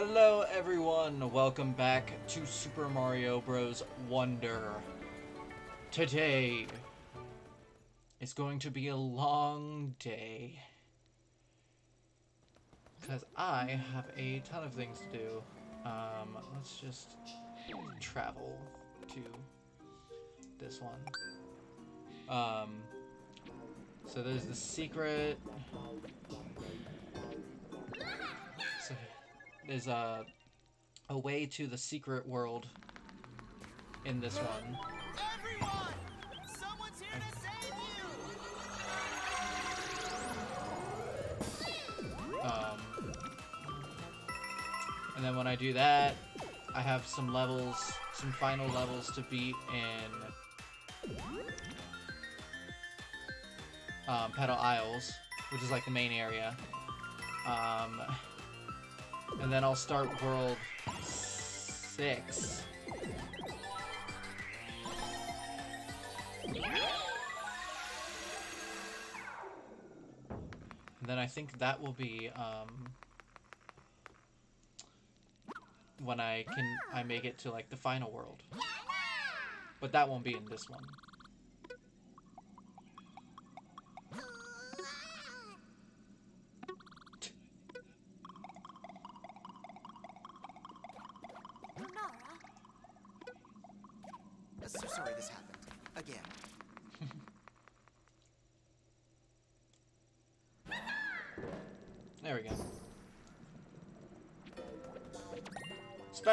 Hello everyone, welcome back to Super Mario Bros. Wonder. Today is going to be a long day. Because I have a ton of things to do. Um, let's just travel to this one. Um, so there's the secret. There's a a way to the secret world in this one. Everyone! Someone's here to save you! Um, and then when I do that, I have some levels, some final levels to beat in um, Petal Isles, which is like the main area. Um, and then I'll start World 6. And then I think that will be um, when I can I make it to like the final world. But that won't be in this one.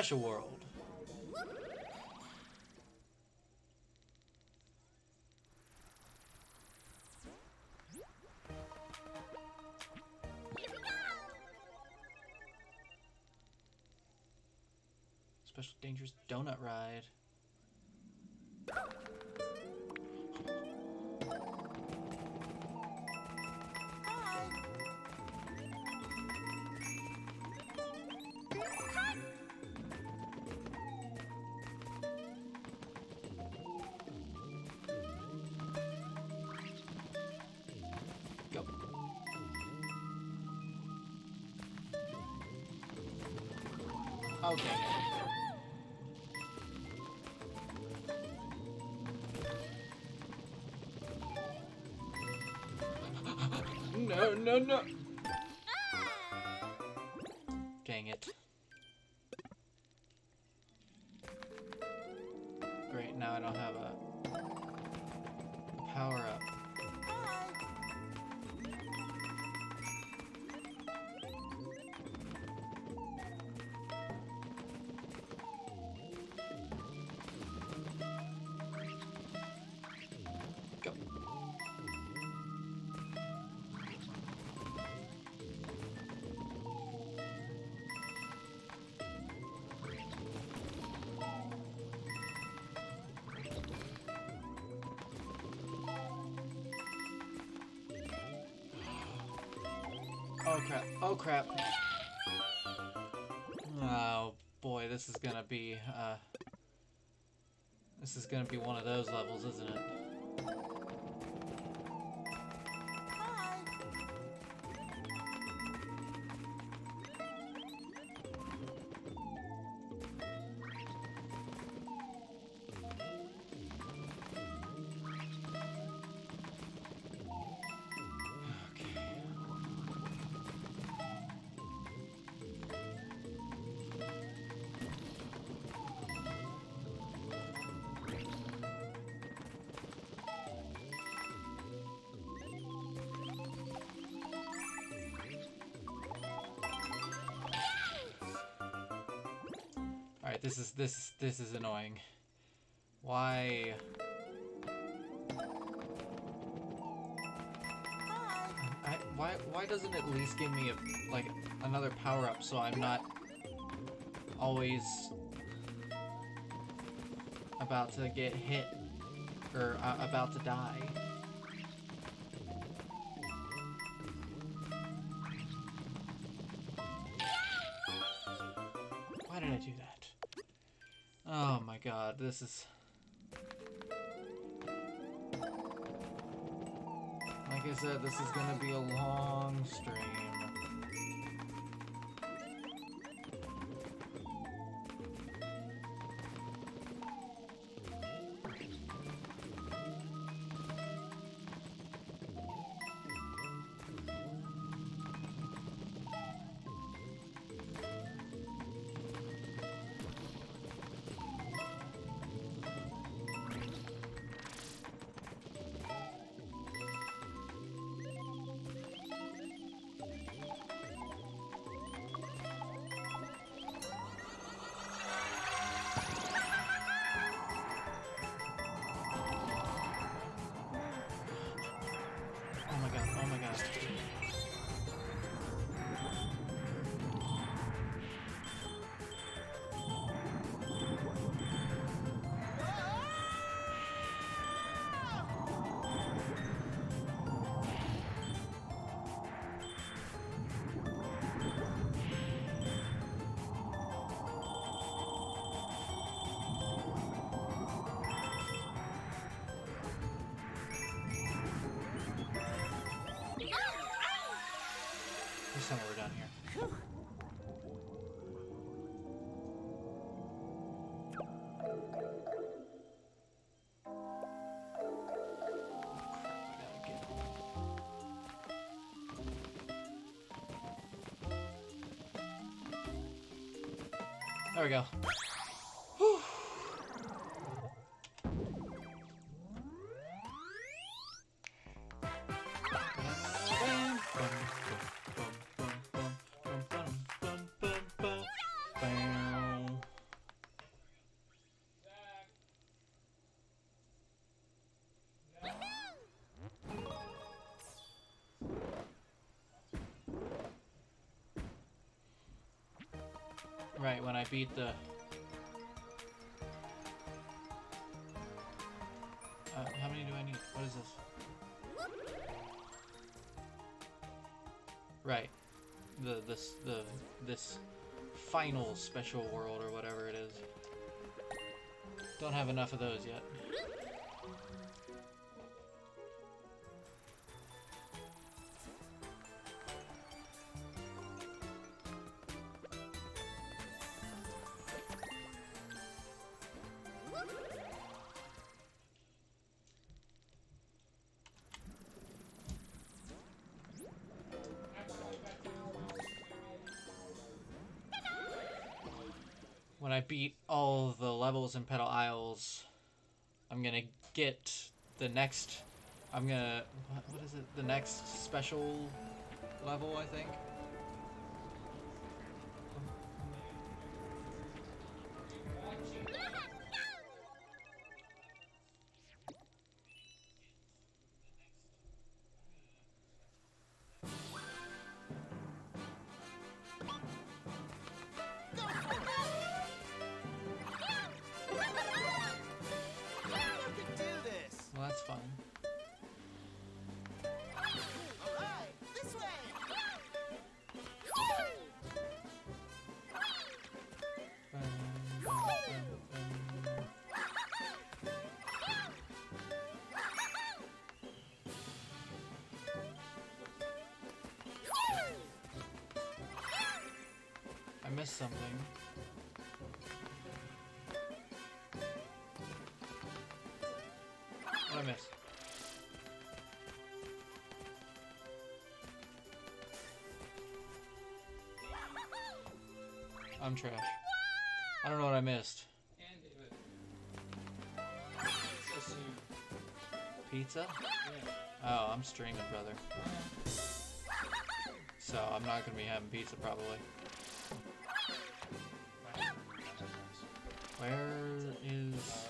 Special World. Special Dangerous Donut Ride. Okay. No, no, no. Oh crap, oh. Boy, this is gonna be, uh... This is gonna be one of those levels, isn't it? This is this this is annoying. Why I, why why doesn't it at least give me a like another power up so I'm not always about to get hit or uh, about to die? God, this is Like I said, this is gonna be a long stream. There we go. Beat the... Uh, how many do I need? What is this? Right. The this the this final special world or whatever it is. Don't have enough of those yet. In Petal Isles, I'm gonna get the next. I'm gonna. What, what is it? The next special level, I think. That's way! I missed something. I'm trash. I don't know what I missed. And David. So soon. Pizza? Oh, I'm streaming, brother. So I'm not gonna be having pizza probably. Where is?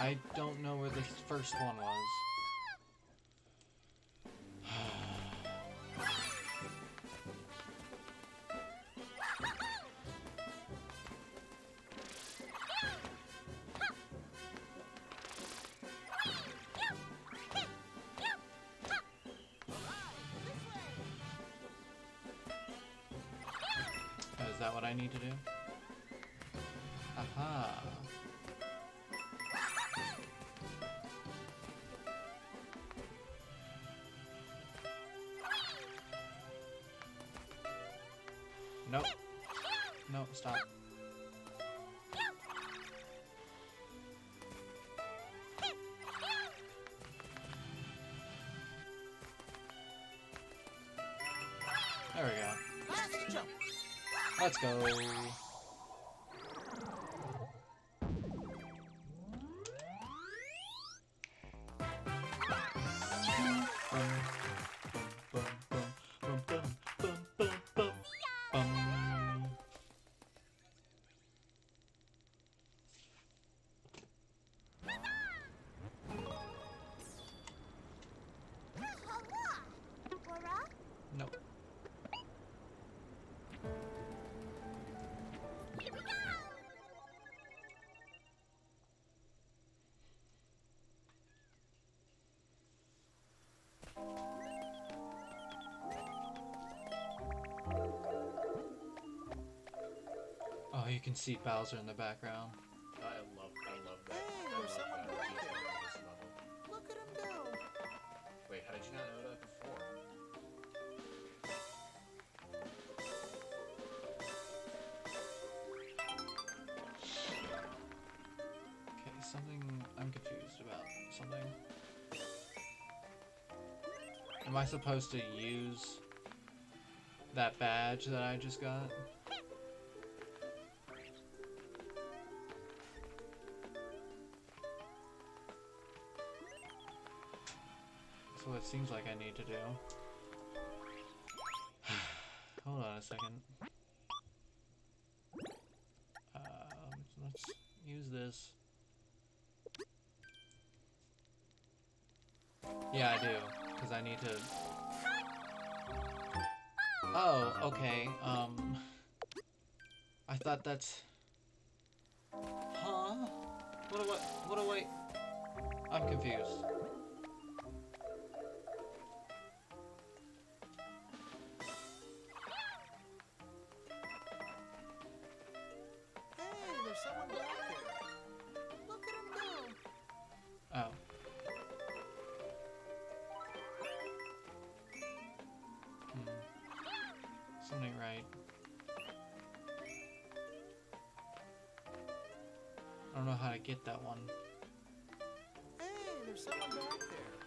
I don't know where the first one was. I need to do? Aha. Nope. Nope, stop. Let's go. Can see Bowser in the background. I love, I love that. Hey, I love someone that back detail there. in this level. Look at him go! How did you not know that before? Okay, something I'm confused about. Something. Am I supposed to use that badge that I just got? I need to... Oh, okay, um... I thought that's... Huh? What do I... What do I... I'm confused. Something right. I don't know how to get that one. Hey, there's someone back there.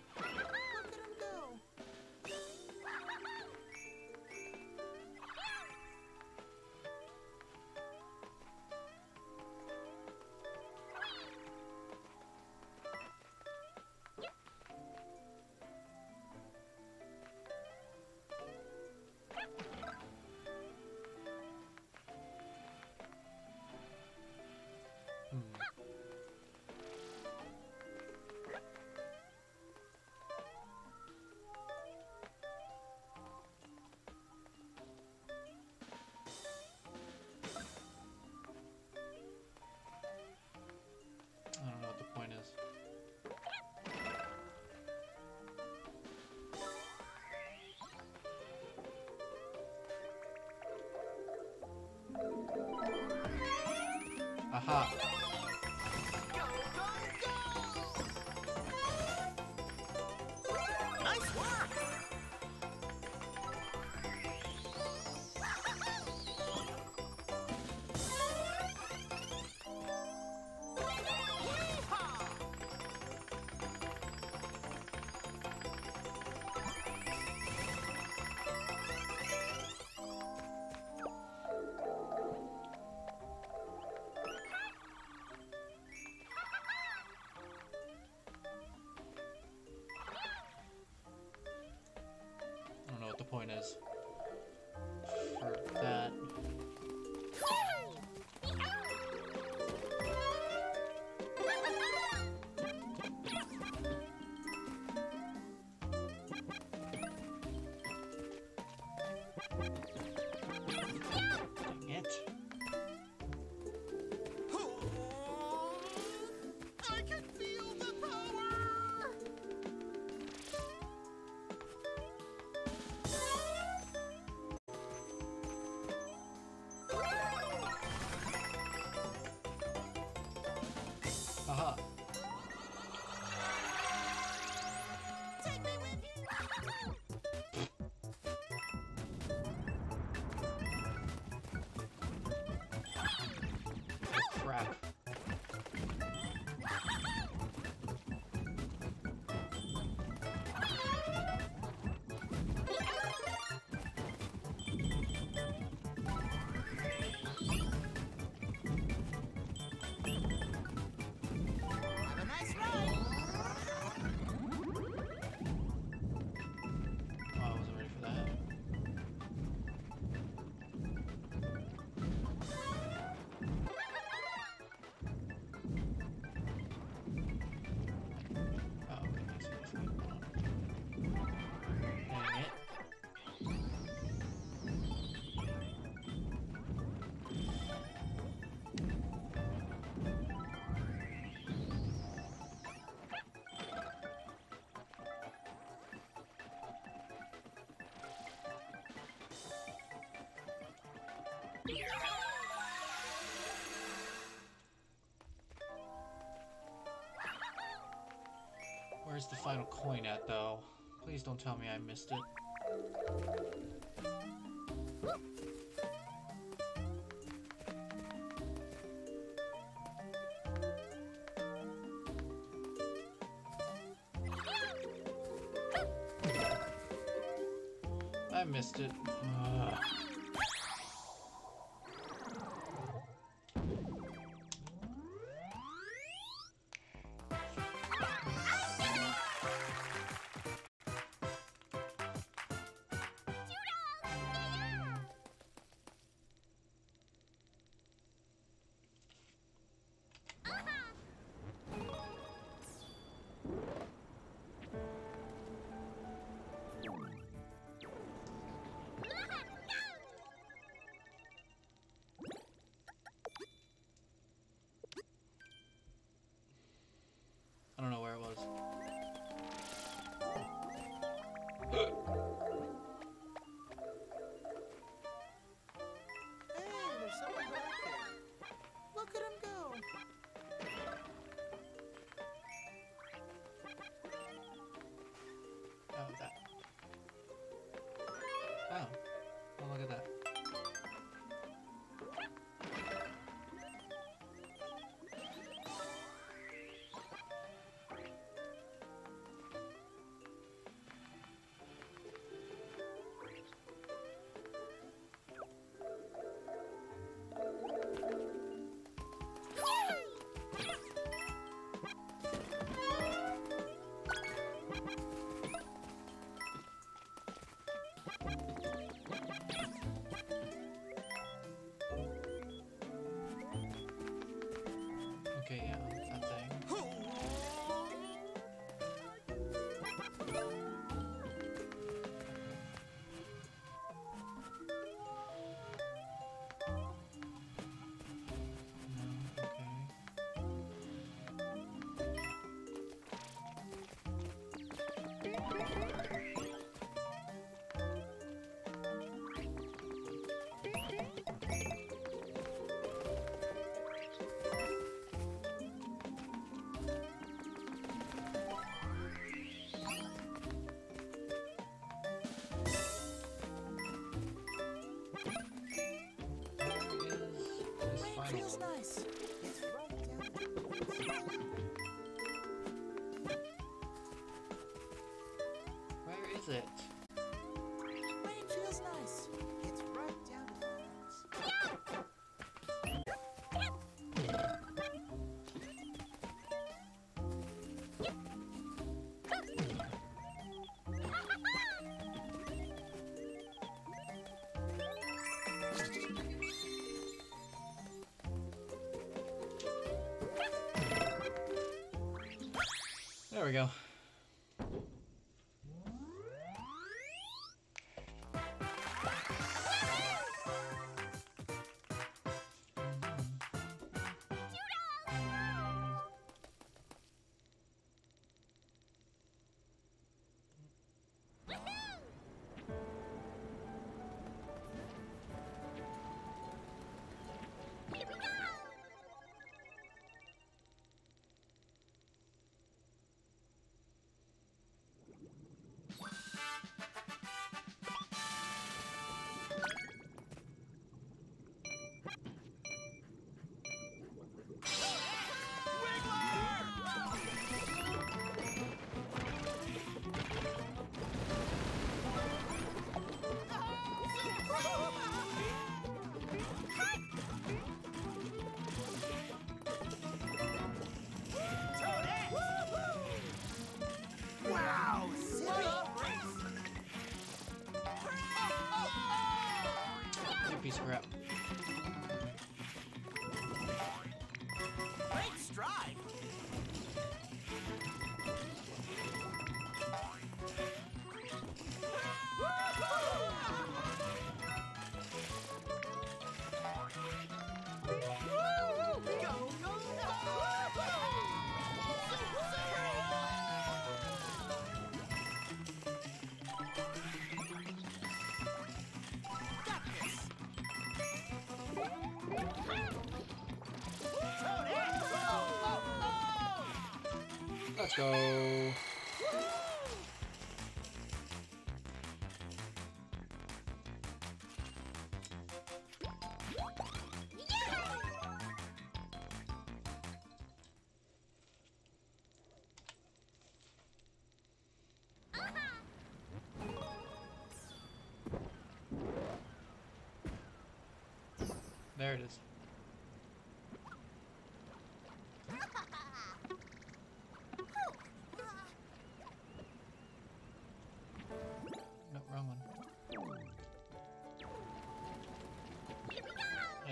Aha! Is. Where's the final coin at, though? Please don't tell me I missed it. I missed it. Nice. It's right down Where is it? There we go. You piece of Let's go. There it is.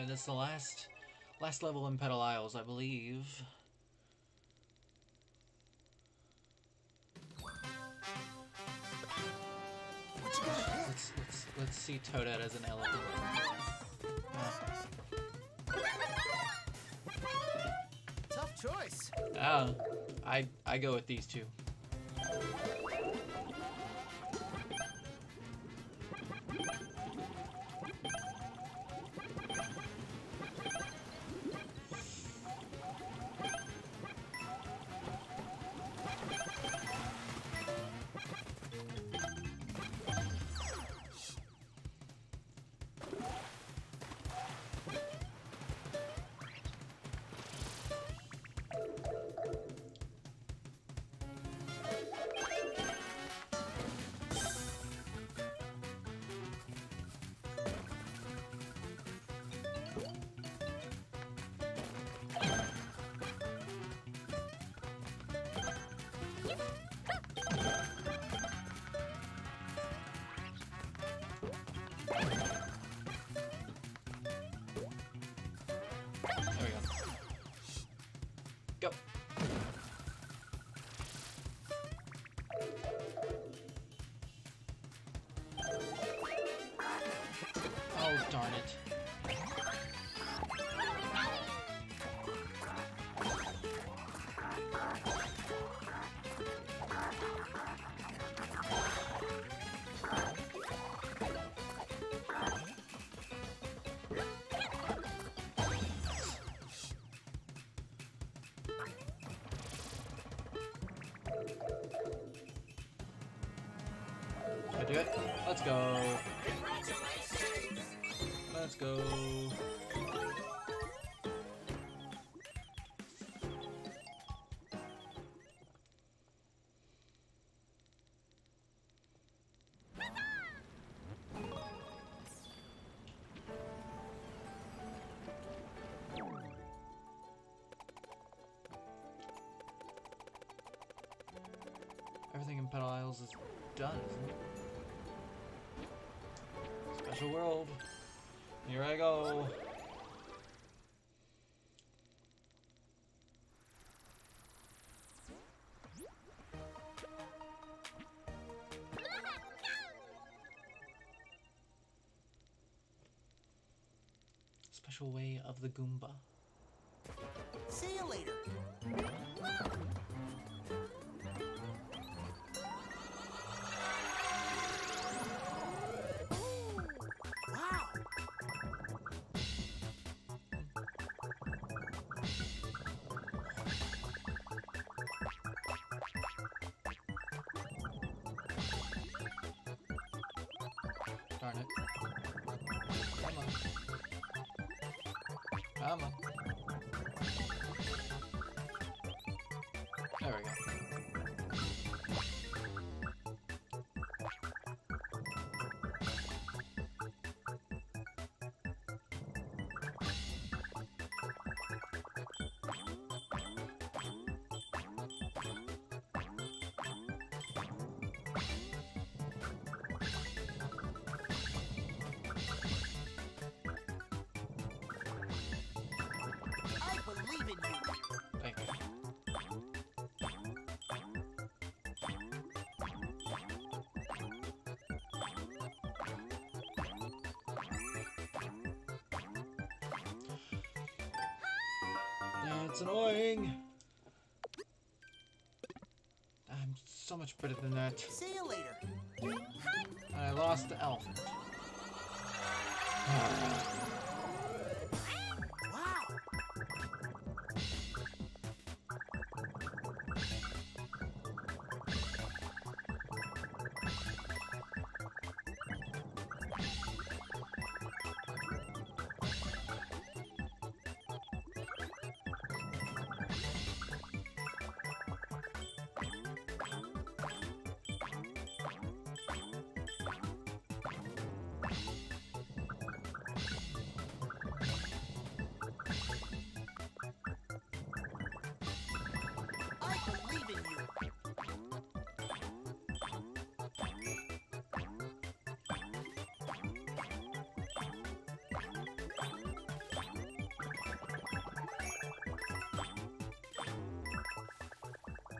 And it's the last last level in Petal Isles, I believe. What you got here? Let's let's let's see Toadette as an elephant. Tough choice. Ah, I I go with these two. Do it? Let's go. Let's go. Everything in Petal Isles is done, isn't it? Special world. Here I go. Special way of the Goomba. Darn it. Come on. Come on. It's annoying. I'm so much better than that. See you later. I lost the elephant. Ah.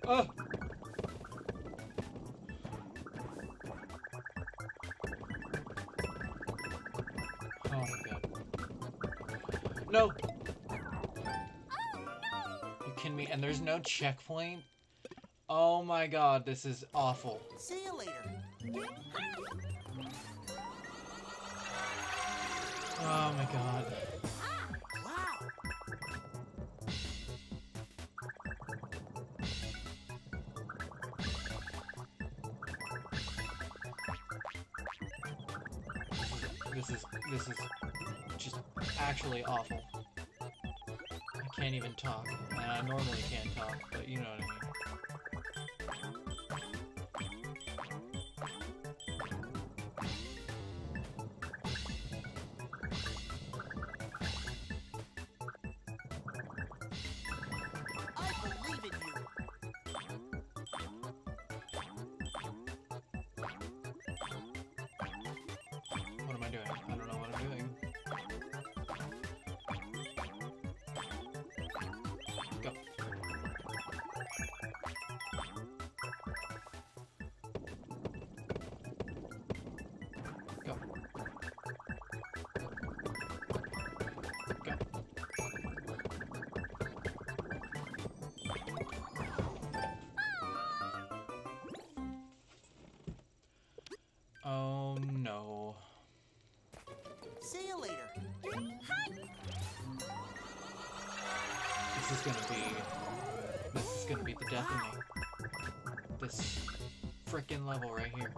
Oh. Oh my god. Oh, no. You kidding me? And there's no checkpoint? Oh my god, this is awful. See you later. Oh my god. See you later. This is gonna be... This is gonna be the death of me. This freaking level right here.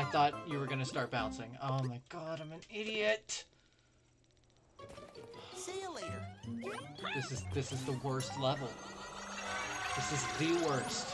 I thought you were gonna start bouncing. Oh my god, I'm an idiot. See you later. This is this is the worst level. This is the worst.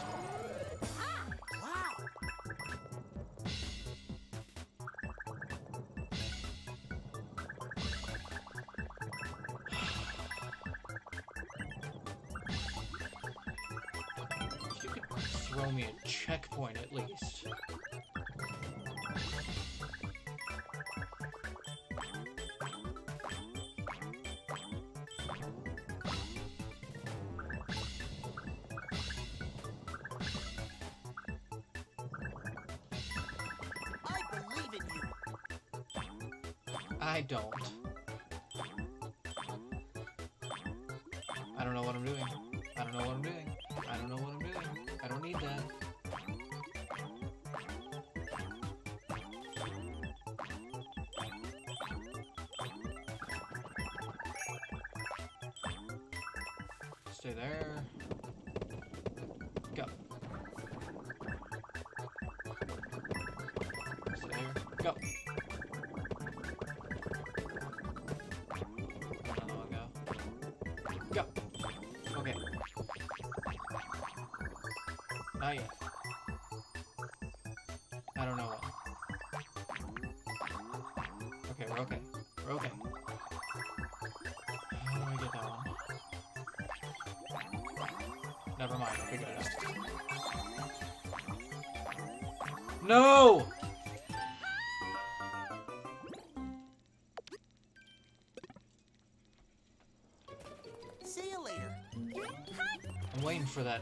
waiting for that.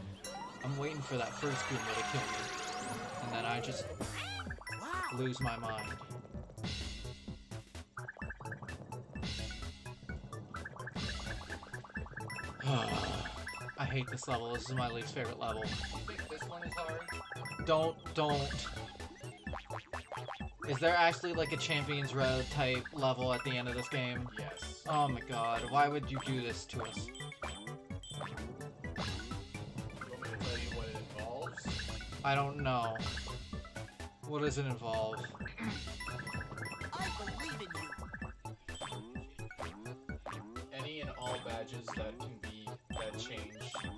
I'm waiting for that first Goomba to kill me. And then I just lose my mind. I hate this level. This is my least favorite level. This one is hard? Don't, don't. Is there actually like a Champions Road type level at the end of this game? Yes. Oh my god, why would you do this to us? I don't know. What does it involve? I believe in you. Any and all badges that can be that change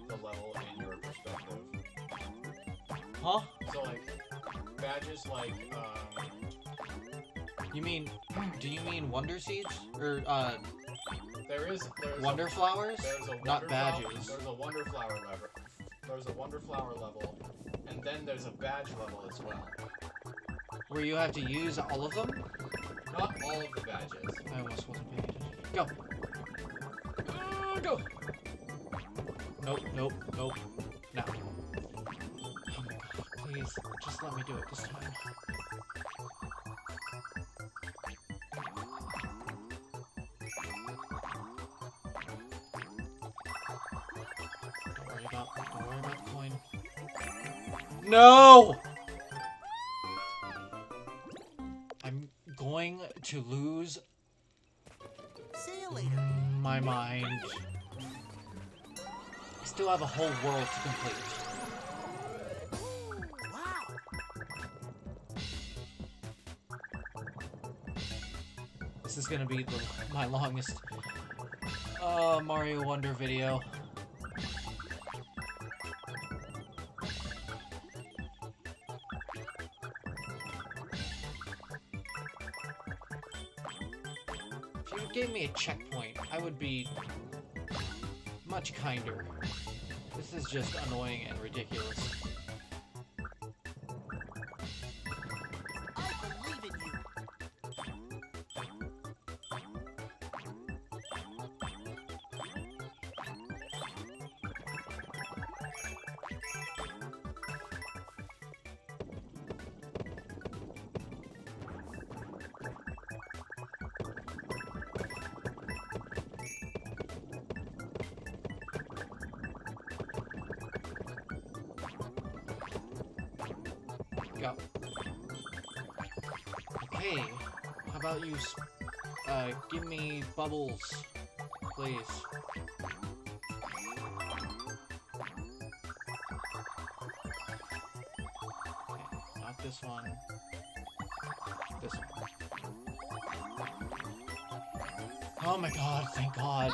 the level in your perspective. Huh? So like badges like um You mean, do you mean Wonder Seeds? Or, uh, there is there's Wonder a, Flowers? there's a Not wonder badges. Flower, there's a wonder flower level. There's a wonder flower level, and then there's a badge level as well. Where you have to use all of them? Not all of the badges. I almost wasn't paying attention. Go! Uh, go! Nope, nope, nope. No. Oh my god, please, just let me do it this time. No! I'm going to lose See you later. my mind. I still have a whole world to complete. This is gonna be the, my longest uh, Mario Wonder video. Checkpoint, I would be much kinder. This is just annoying and ridiculous. Me please. Okay, not this one. This one. Oh my god, thank god.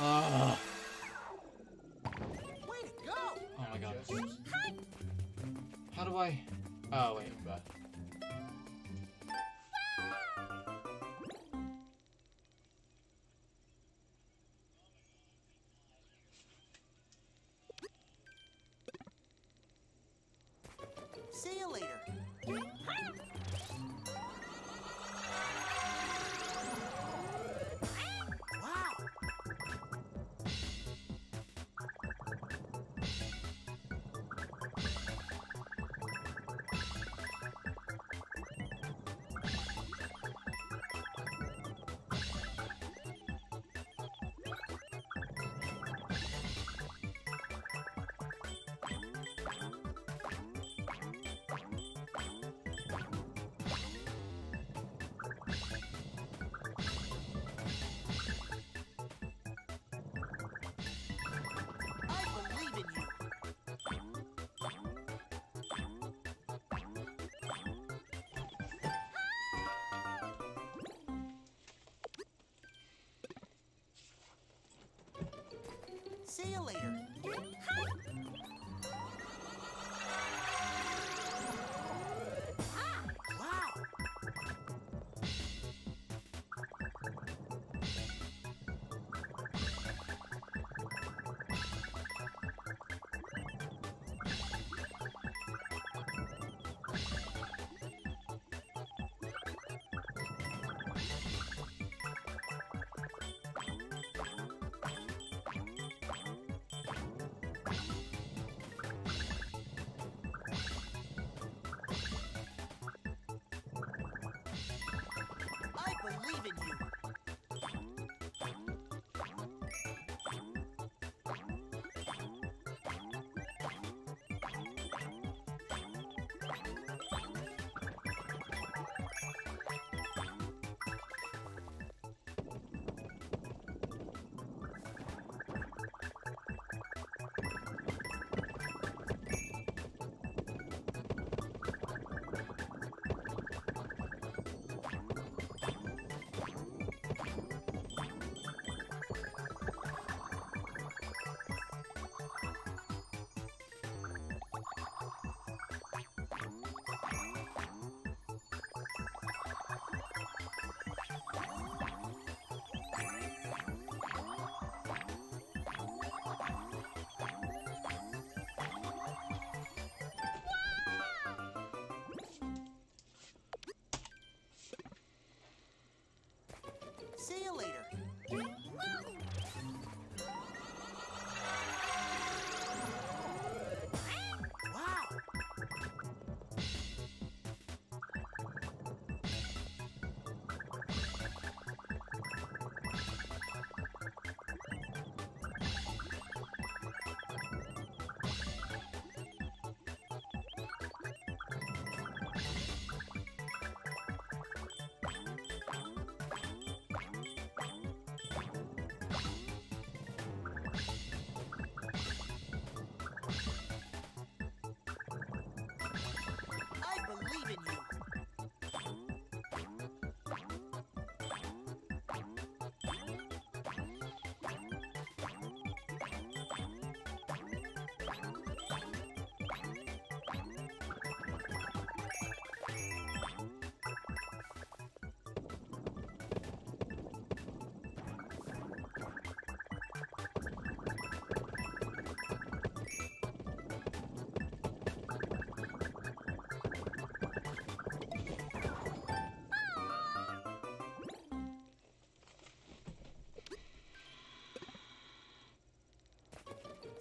Ugh. See you later. See you later. Wow. See you later.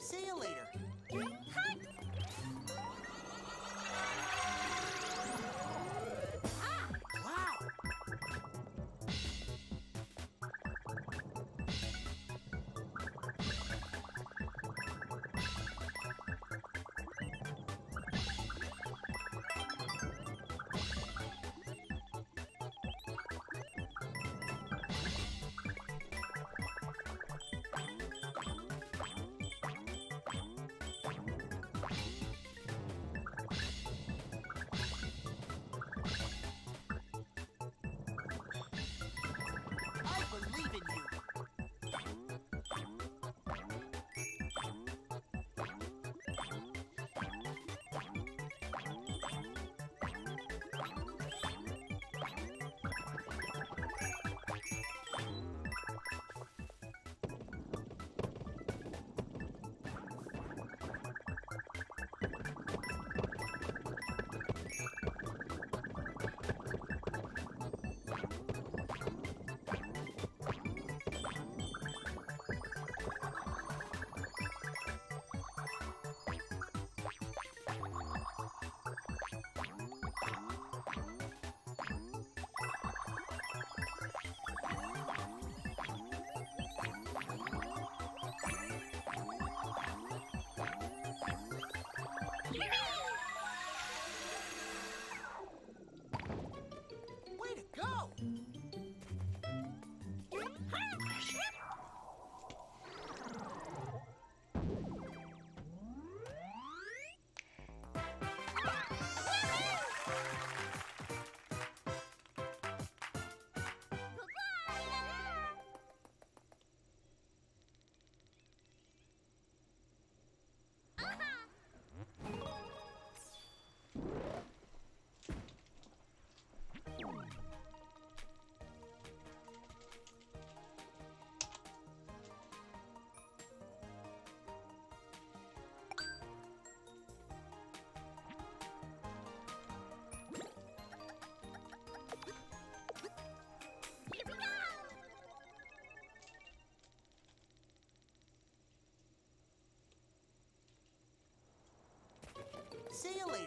See you later. Later.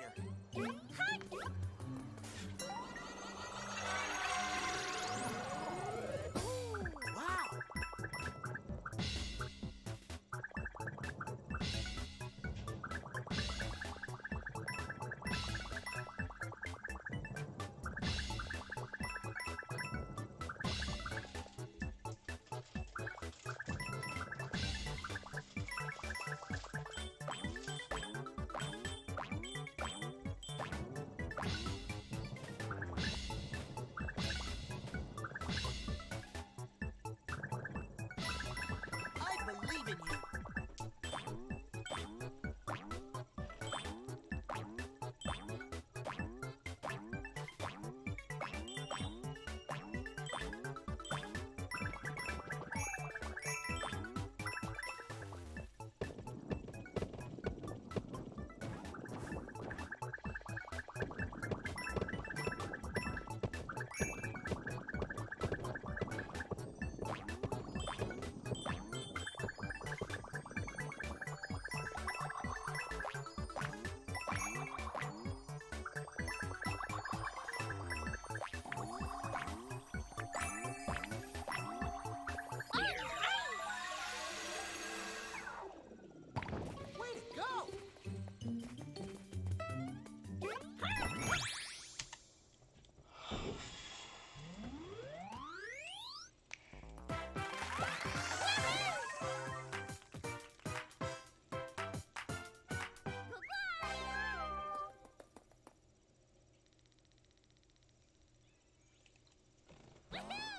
Believe in you. Holy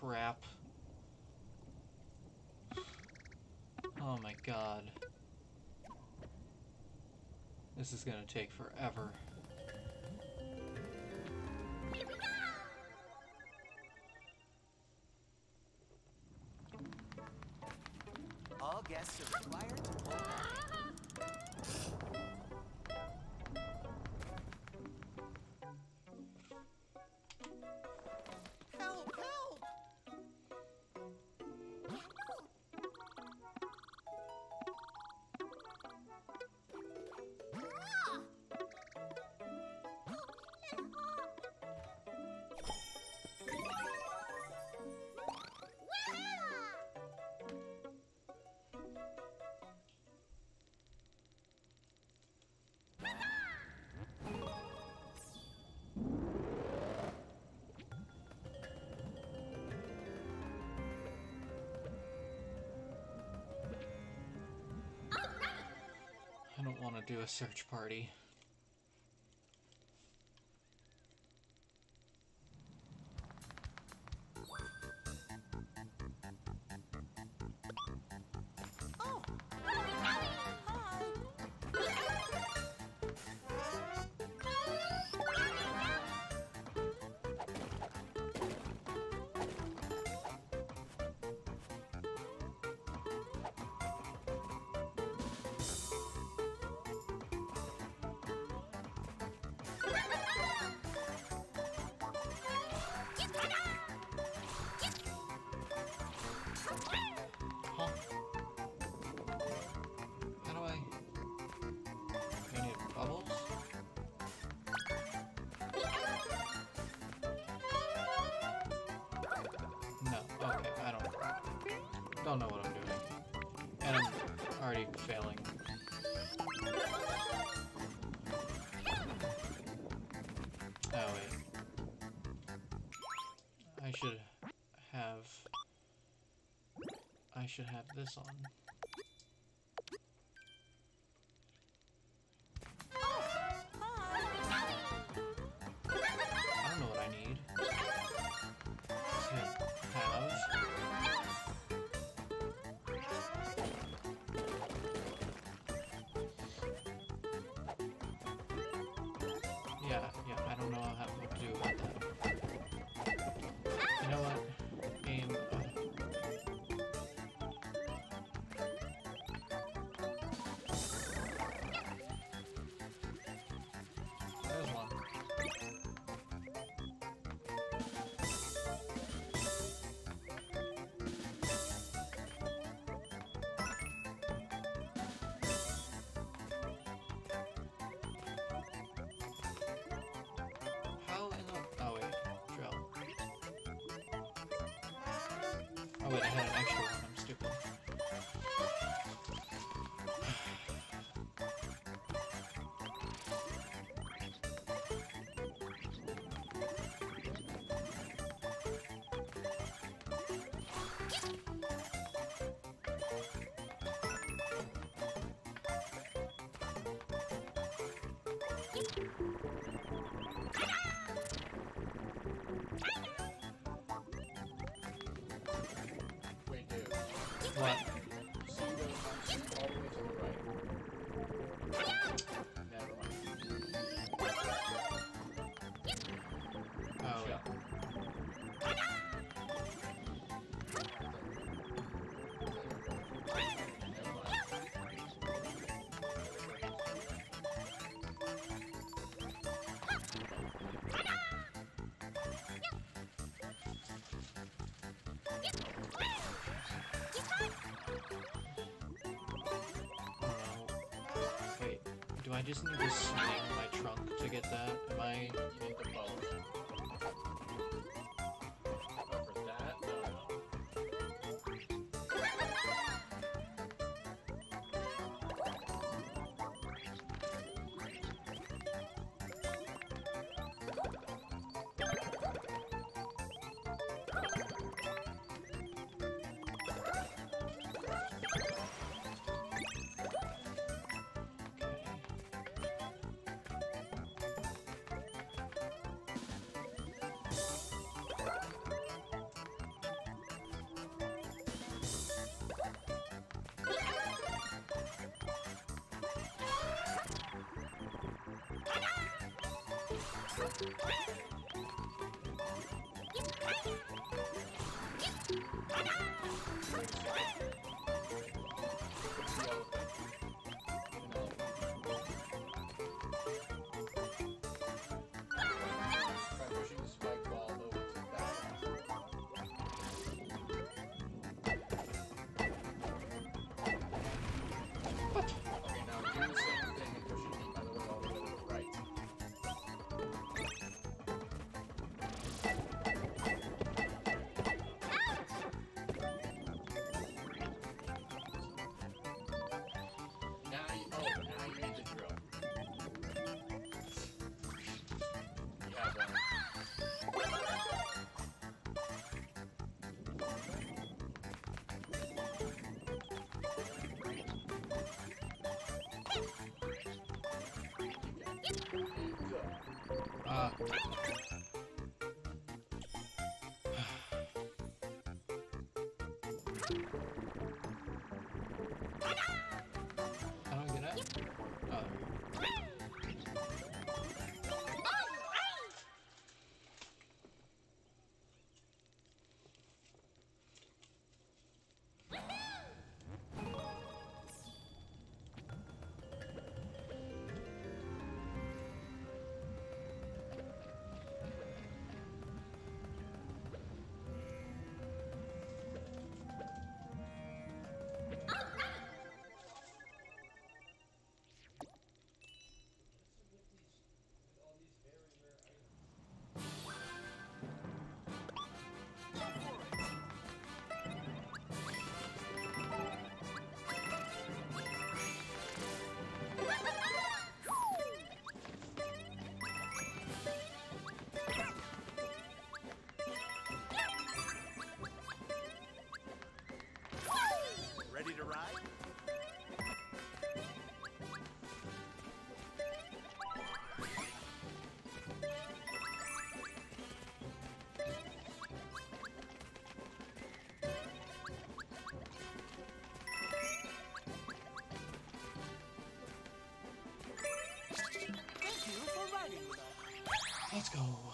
crap. Oh my god. This is gonna take forever. Don't want to do a search party. this on. I just need to snap my trunk to get that. Am I... Whee! Ah. Let's go.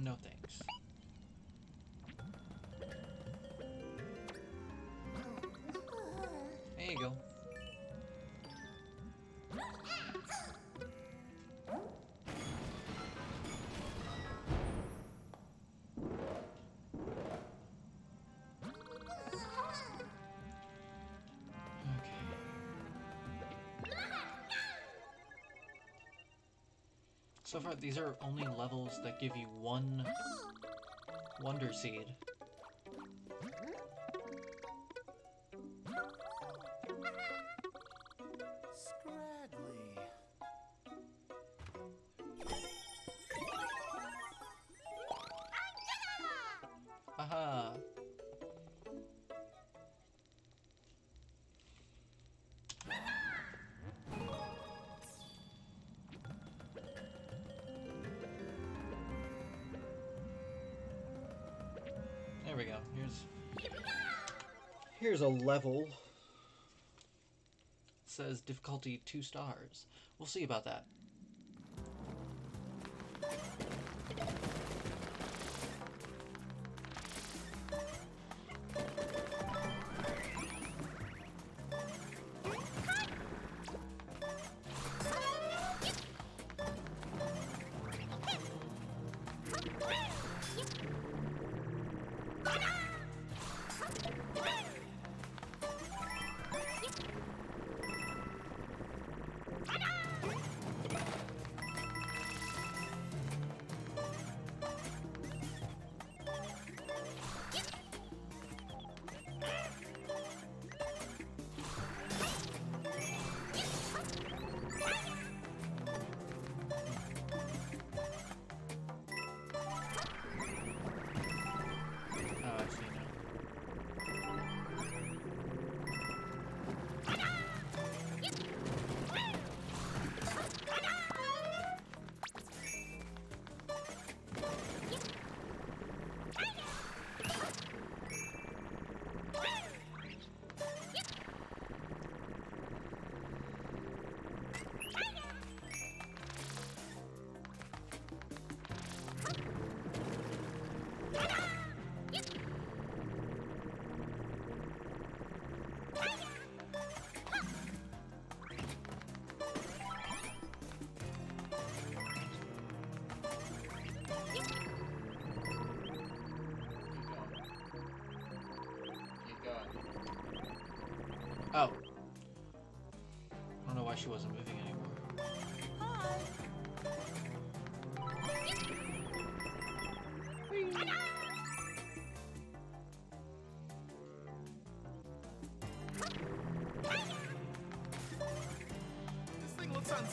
No thanks. So far, these are only levels that give you one Wonder Seed. Here's a level. It says difficulty 2 stars. We'll see about that.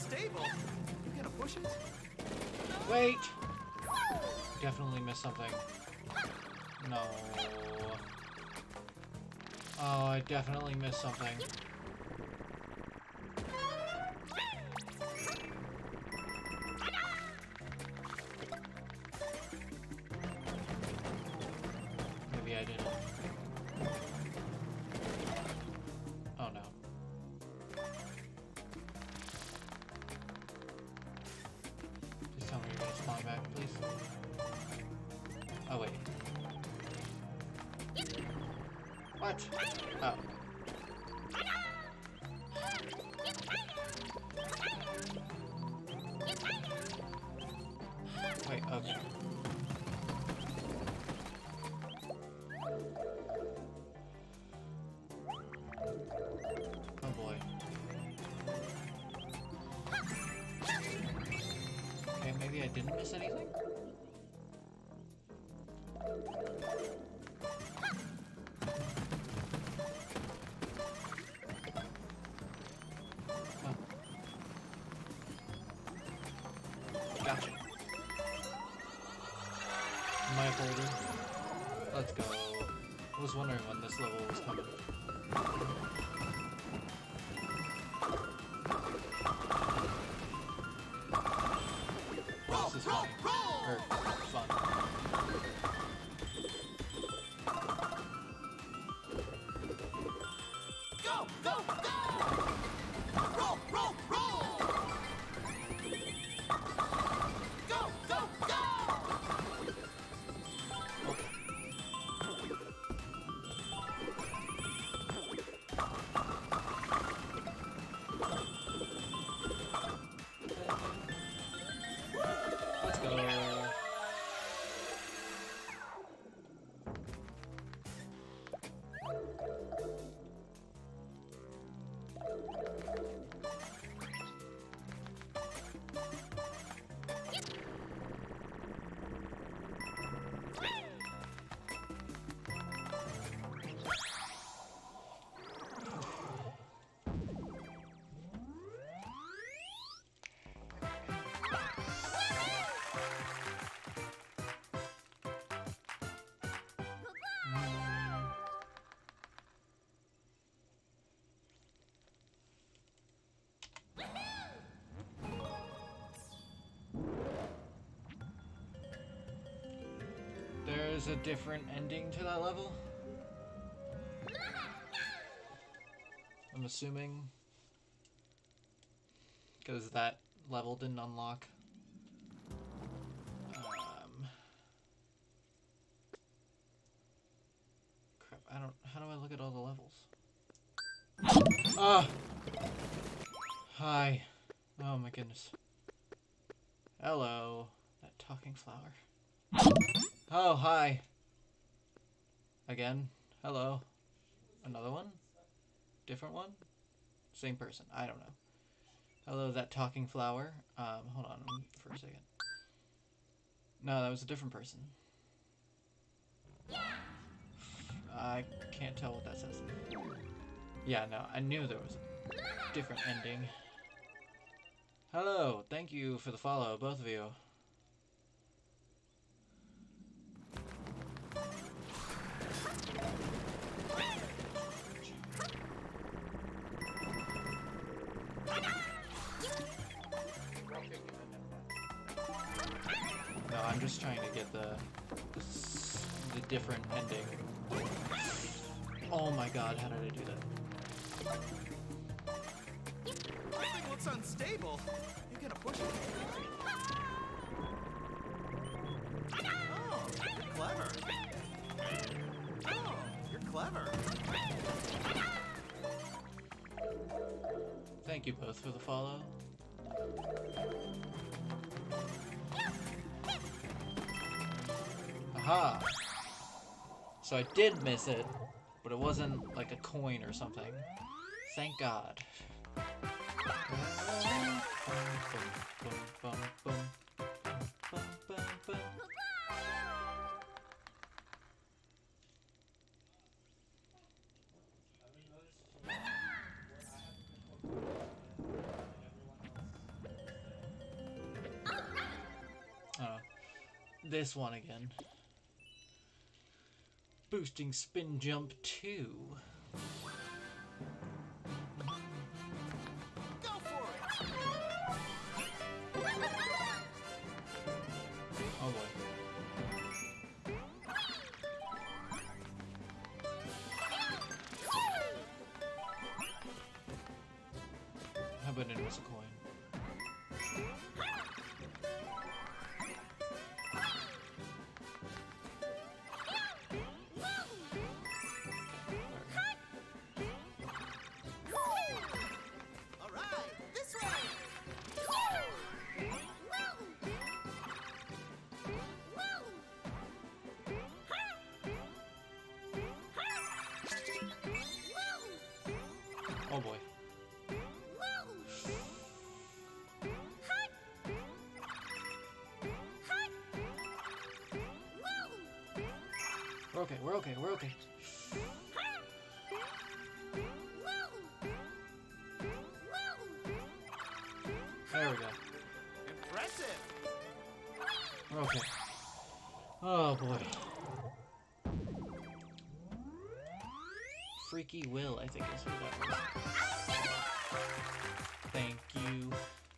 Unstable. You gonna push it? Wait! Definitely missed something. No. Oh, I definitely missed something. There's a different ending to that level? I'm assuming. Because that level didn't unlock. Um, crap, I don't. How do I look at all the levels? Ah! Hi. Oh my goodness. Hello. That talking flower. Oh, hi. Again. Hello. Another one? Different one? Same person. I don't know. Hello, that talking flower. Um, hold on for a second. No, that was a different person. I can't tell what that says. Yeah, no, I knew there was a different ending. Hello, thank you for the follow, both of you. You both for the follow. Aha! So I did miss it, but it wasn't like a coin or something. Thank God. This one again. Boosting spin jump 2. Okay, we're okay. There we go. Impressive. We're okay. Oh boy. Freaky Will, I think is who that was. Thank you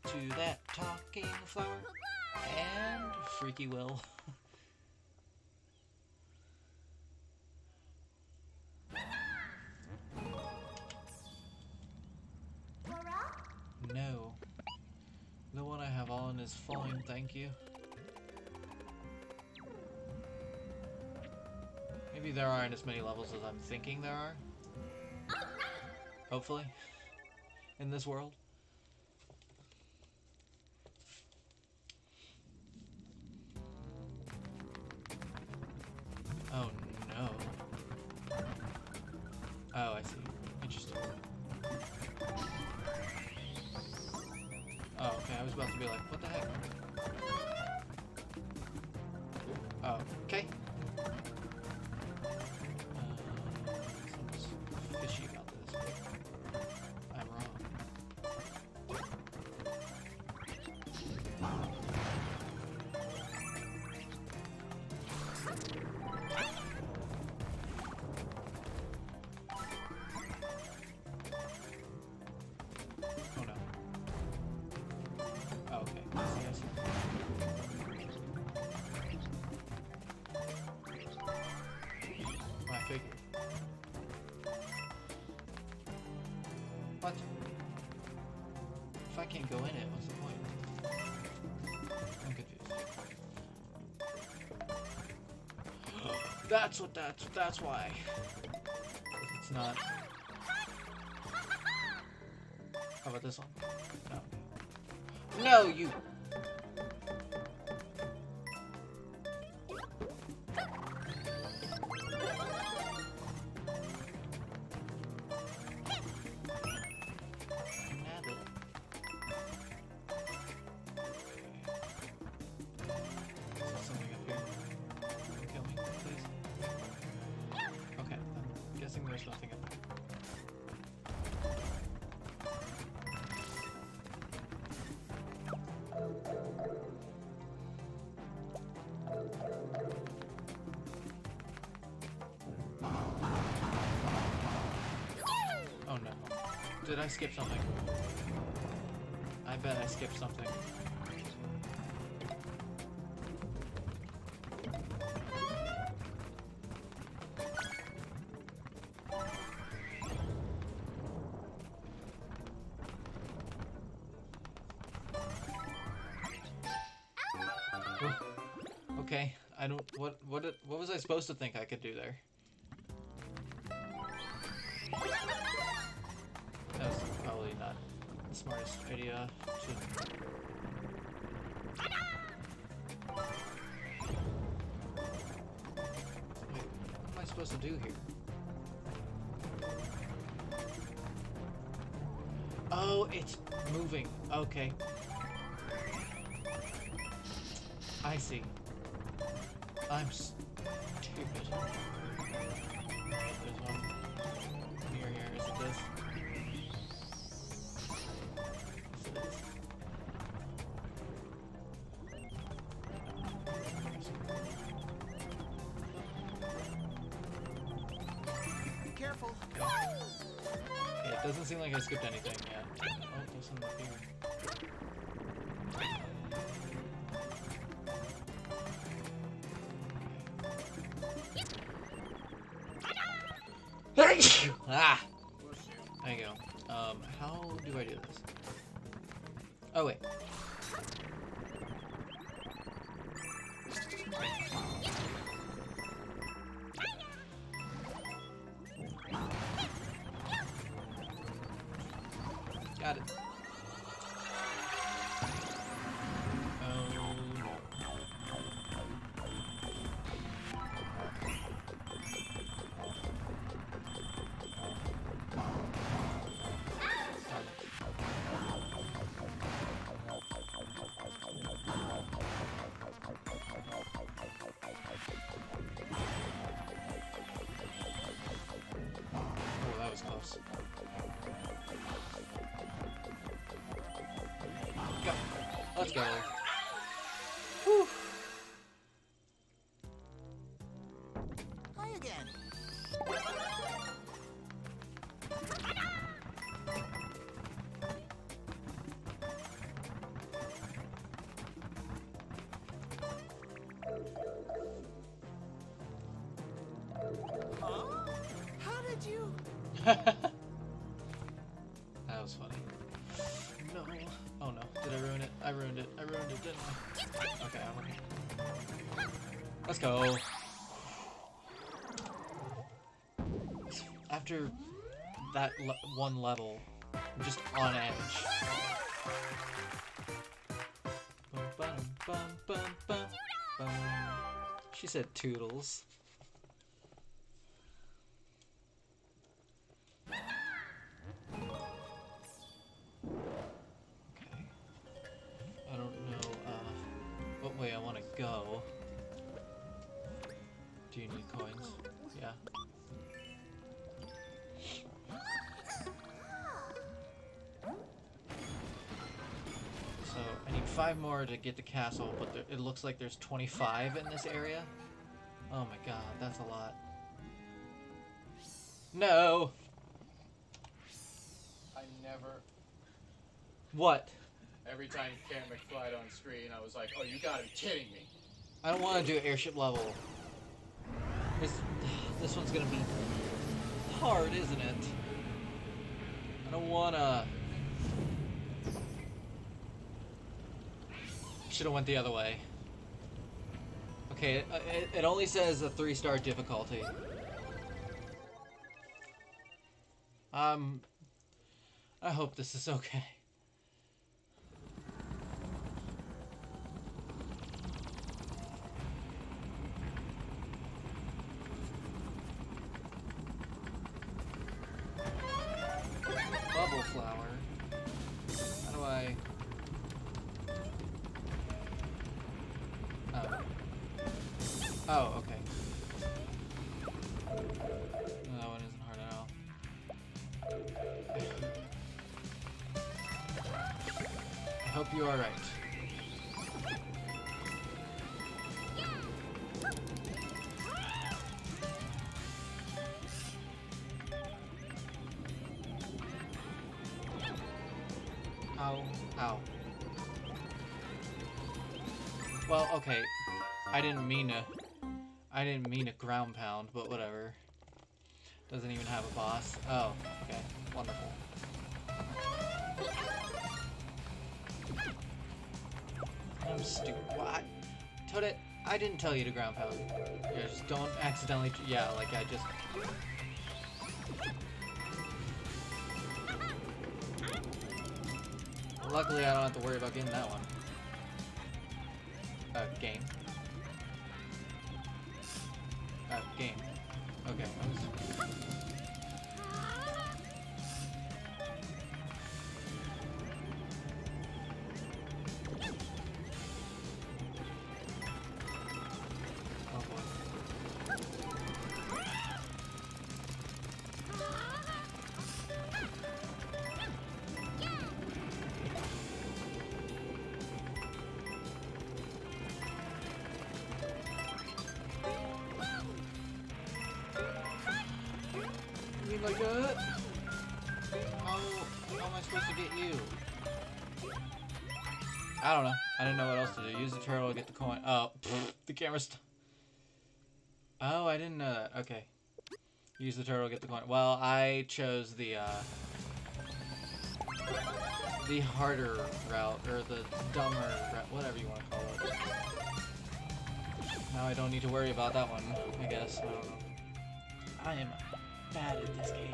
to that talking flower and Freaky Will. Is fine, thank you. Maybe there aren't as many levels as I'm thinking there are. Hopefully. In this world. That's what that's that's why. It's not. How about this one? No. No, you. I skipped something? I bet I skipped something. Okay, I don't. What what what was I supposed to think I could do there? Smartest idea to. What am I supposed to do here? Oh, it's moving. Okay. I see. I'm stupid. Doesn't seem like I skipped anything yet. Oh, there's some up here. ah! There you go. Um, how do I do this? Oh, wait. Got it. Let's go. After that le one level, I'm just on edge. She said toodles. To get the castle, but there, it looks like there's 25 in this area. Oh my god, that's a lot. No! I never. What? Every time Karen McFly on screen, I was like, "Oh, you gotta be kidding me!" I don't want to do airship level. This, this one's gonna be hard, isn't it? I don't wanna. Should have went the other way. Okay, it, it, it only says a three-star difficulty. Um, I hope this is okay. Didn't tell you to ground pound. Yeah, just don't accidentally. Yeah, like I just. Luckily, I don't have to worry about getting that one. I don't know. I didn't know what else to do. Use the turtle to get the coin. Oh, the camera's. Oh, I didn't know that. Okay. Use the turtle get the coin. Well, I chose the, uh... The harder route, or the dumber route, whatever you want to call it. Now I don't need to worry about that one, I guess. I don't know. I am bad at this game.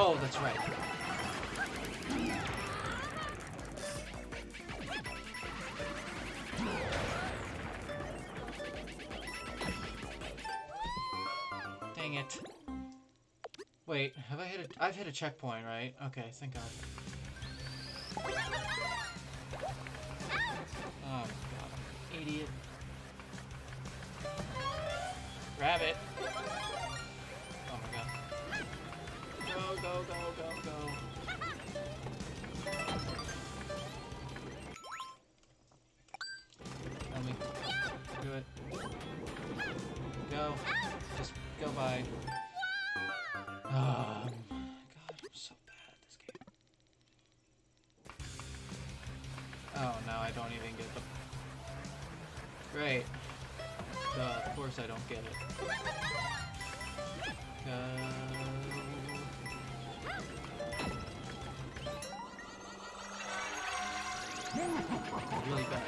Oh, that's right. Dang it. Wait, have I hit a- I've hit a checkpoint, right? Okay, thank god. Oh god, idiot. Don't even get the... Great. Duh, of course I don't get it. Go. Really bad.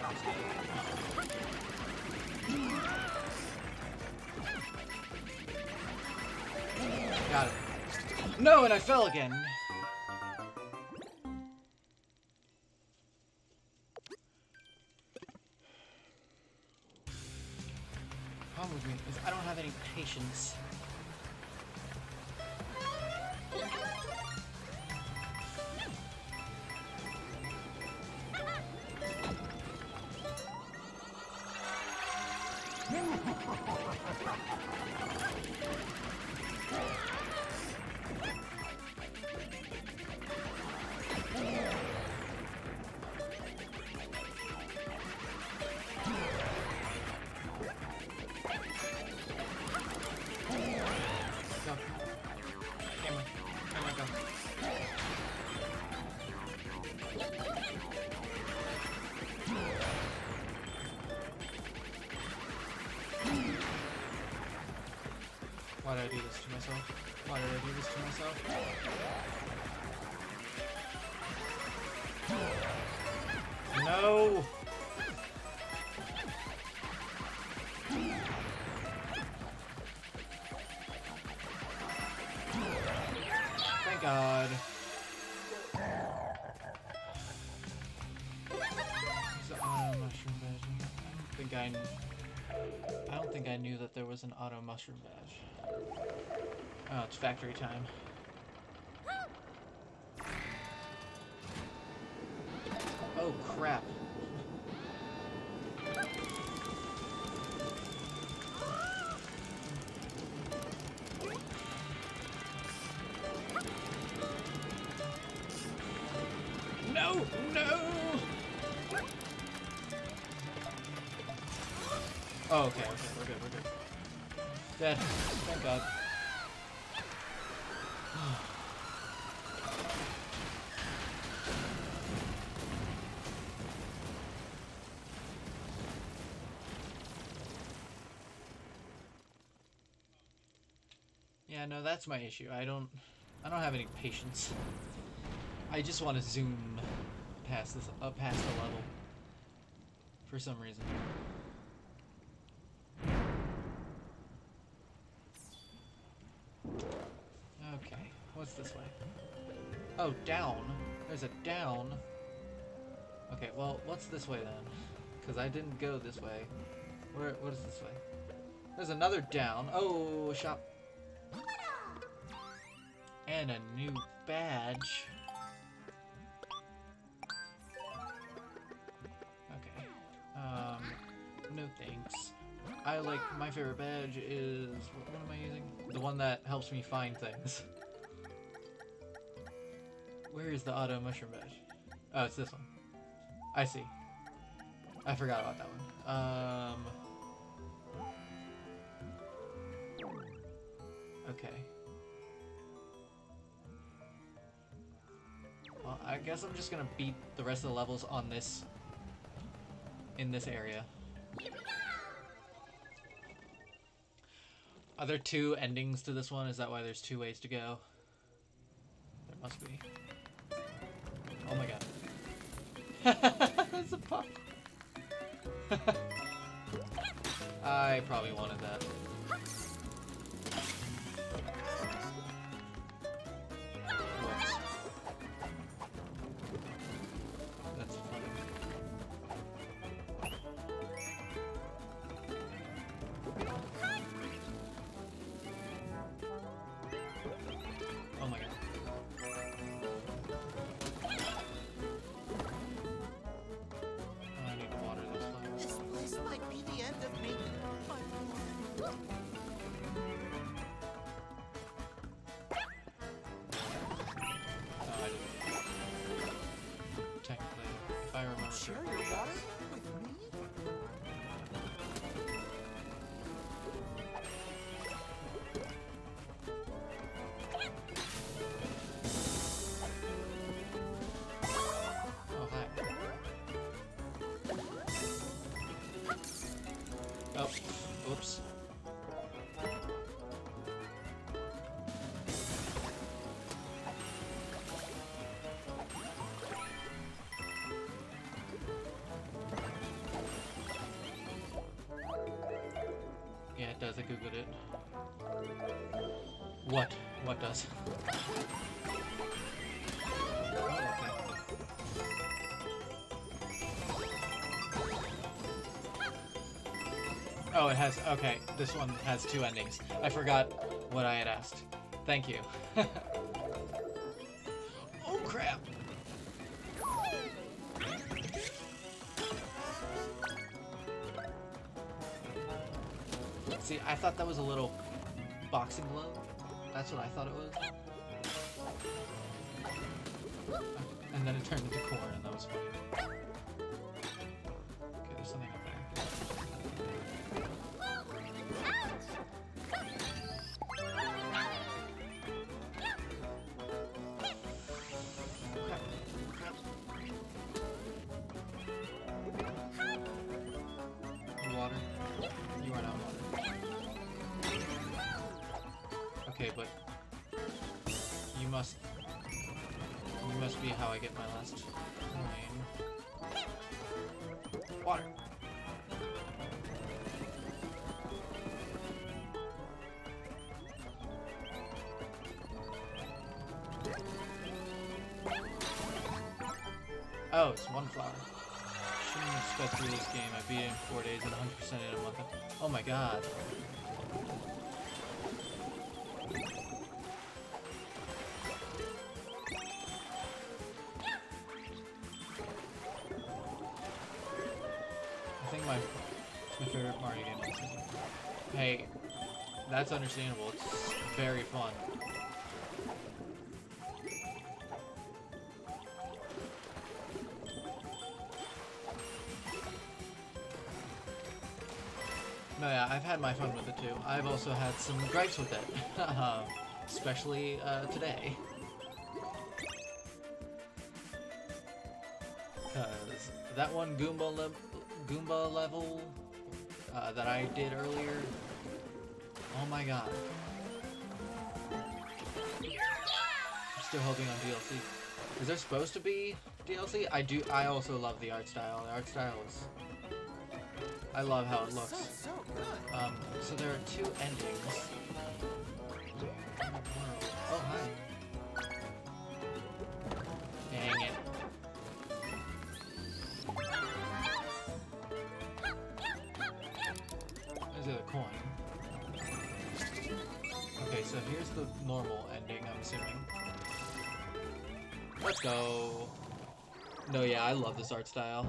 Got it. No, and I fell again. This to myself? Why did I do this to myself? No! Thank God. Auto uh, mushroom badge. Think I. I don't think I knew that there was an auto mushroom badge. Oh, it's factory time. Oh crap. No! No! Oh, okay, okay, we're good, we're good. Dead. Thank God. No, that's my issue. I don't, I don't have any patience. I just want to zoom past this, up past the level. For some reason. Okay, what's this way? Oh, down. There's a down. Okay, well, what's this way then? Because I didn't go this way. Where? What is this way? There's another down. Oh, shop. And a new badge. Okay. Um, no thanks. I like, my favorite badge is, what, am I using? The one that helps me find things. Where is the auto mushroom badge? Oh, it's this one. I see. I forgot about that one. Um. Okay. Guess I'm just gonna beat the rest of the levels on this. In this area. Are there two endings to this one? Is that why there's two ways to go? There must be. Oh my god. That's a pup. I probably wanted that. Does. I googled it. What? What does? Oh, it has. Okay, this one has two endings. I forgot what I had asked. Thank you. thought that was a little boxing glove. That's what I thought it was. And then it turned into corn, and that was funny. Be how I get my last coin. Water. Oh, it's one flower. Shouldn't expect through this game. I beat it in four days and 100% in a month. Oh my god. I've had my fun with it too. I've also had some gripes with it, Um, especially uh, today. Cause that one Goomba le Goomba level uh, that I did earlier. Oh my god! I'm still hoping on DLC. Is there supposed to be DLC? I do. I also love the art style. The art style is. I love how it looks. So. Um, so there are two endings. Oh, hi. Dang it a coin? Okay, so here's the normal ending, I'm assuming. Let's go. No, yeah, I love this art style.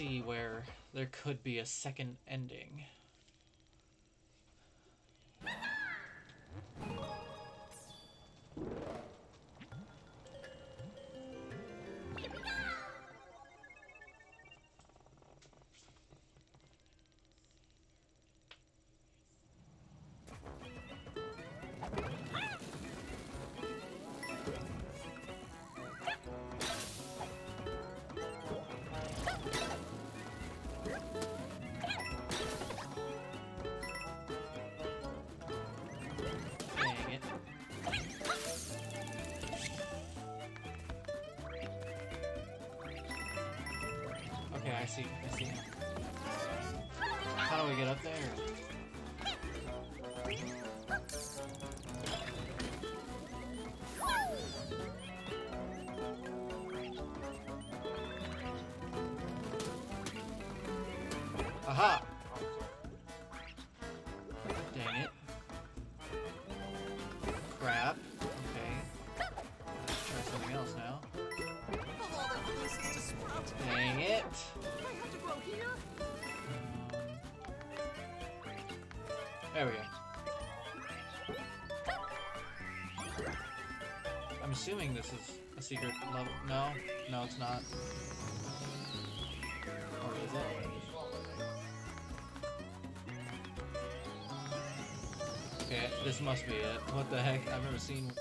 See where there could be a second ending. Assuming this is a secret level. No, no, it's not. Or is it? Okay, this must be it. What the heck? I've never seen.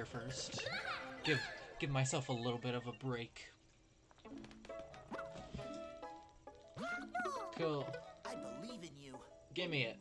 Here first. Give give myself a little bit of a break. Cool. I believe in you. Give me it.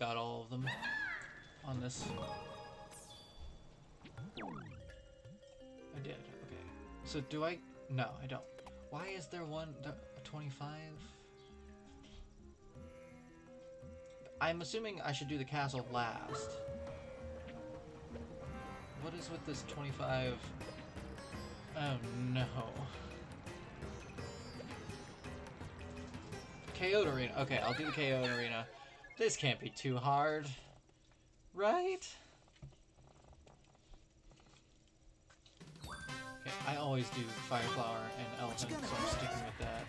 Got all of them on this. I did, okay. So do I? No, I don't. Why is there one, 25? I'm assuming I should do the castle last. What is with this 25? Oh no. Chaos Arena. Okay, I'll do the Chaos Arena. This can't be too hard. Right? Okay, I always do Fire Flower and Elephant, so I'm sticking with that.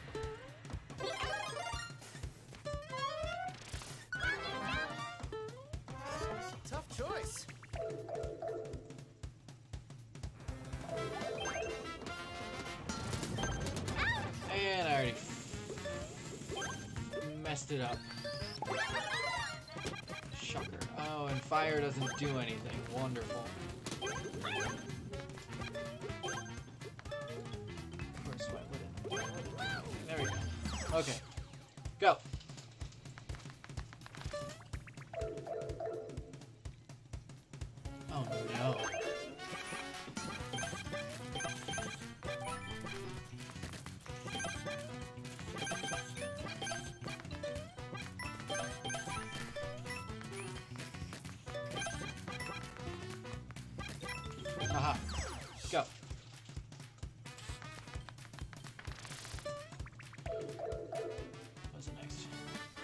Doesn't do anything. Wonderful. Course, why would it? There we go. Okay. Go. Oh no.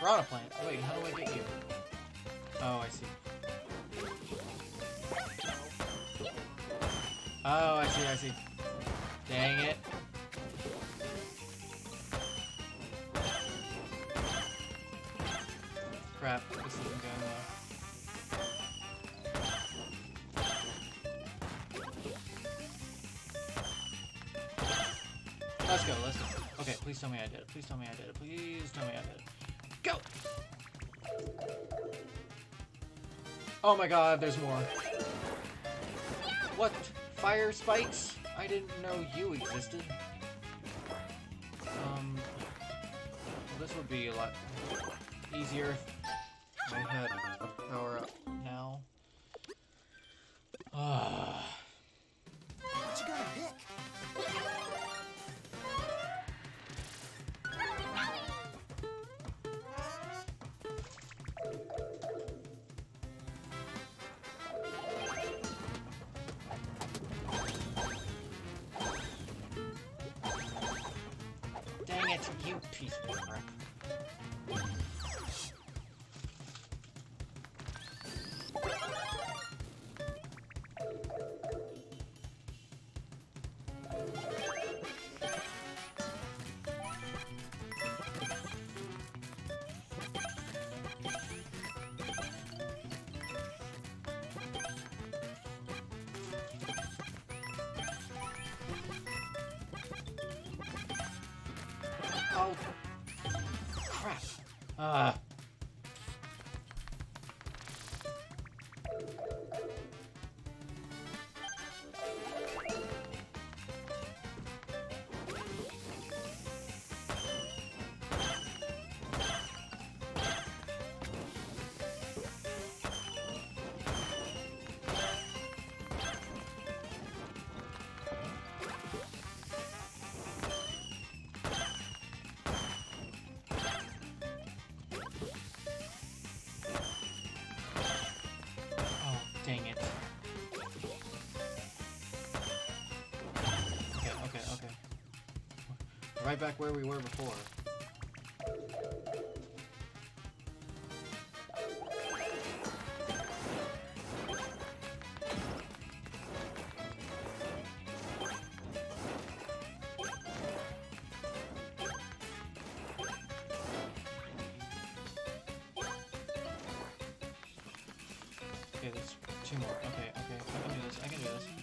Piranha plant. Oh, wait, how do I get you? Oh, I see. Oh, I see, I see. Dang it. Crap, this isn't going well. Let's go, let's go. Okay, please tell me I did it. Please tell me I did it. Oh my god, there's more. What? Fire spikes? I didn't know you existed. Um, this would be a lot easier Right back where we were before. Okay, there's two more. Okay, okay, I can do this. I can do this.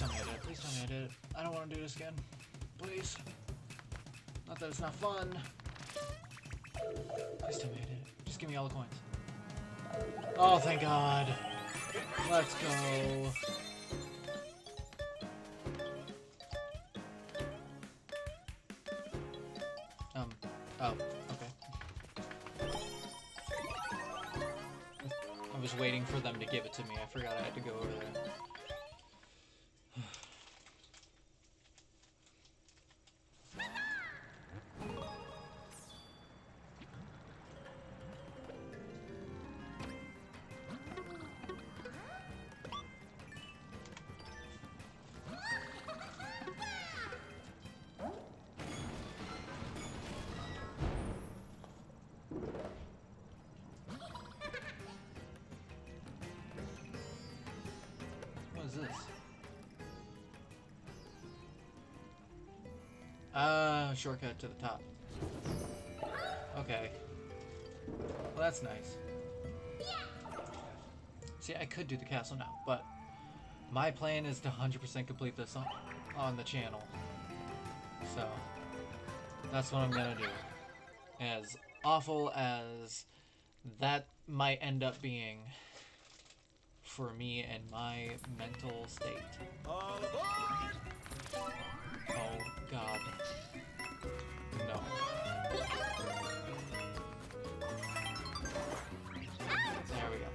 Please tell me I did it. Please it. I don't want to do this again. Please. Not that it's not fun. Please tell me I did it. Just give me all the coins. Oh, thank God. Let's go. Um, oh, okay. I was waiting for them to give it to me. I forgot I had to go Uh, shortcut to the top. Okay. Well, that's nice. See, I could do the castle now, but my plan is to 100% complete this on, on the channel. So, that's what I'm gonna do. As awful as that might end up being for me and my mental state. All aboard! Oh god. No. There we go.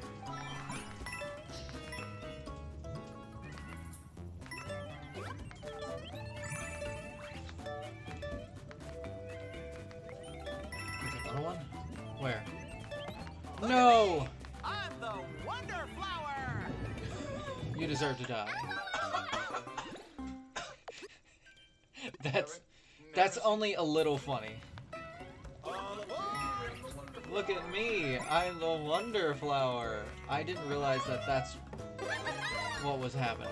There's another one? Where? No! I'm the Wonder Flower! You deserve to die. That's only a little funny. Look at me, I'm the Wonder Flower. I didn't realize that that's what was happening.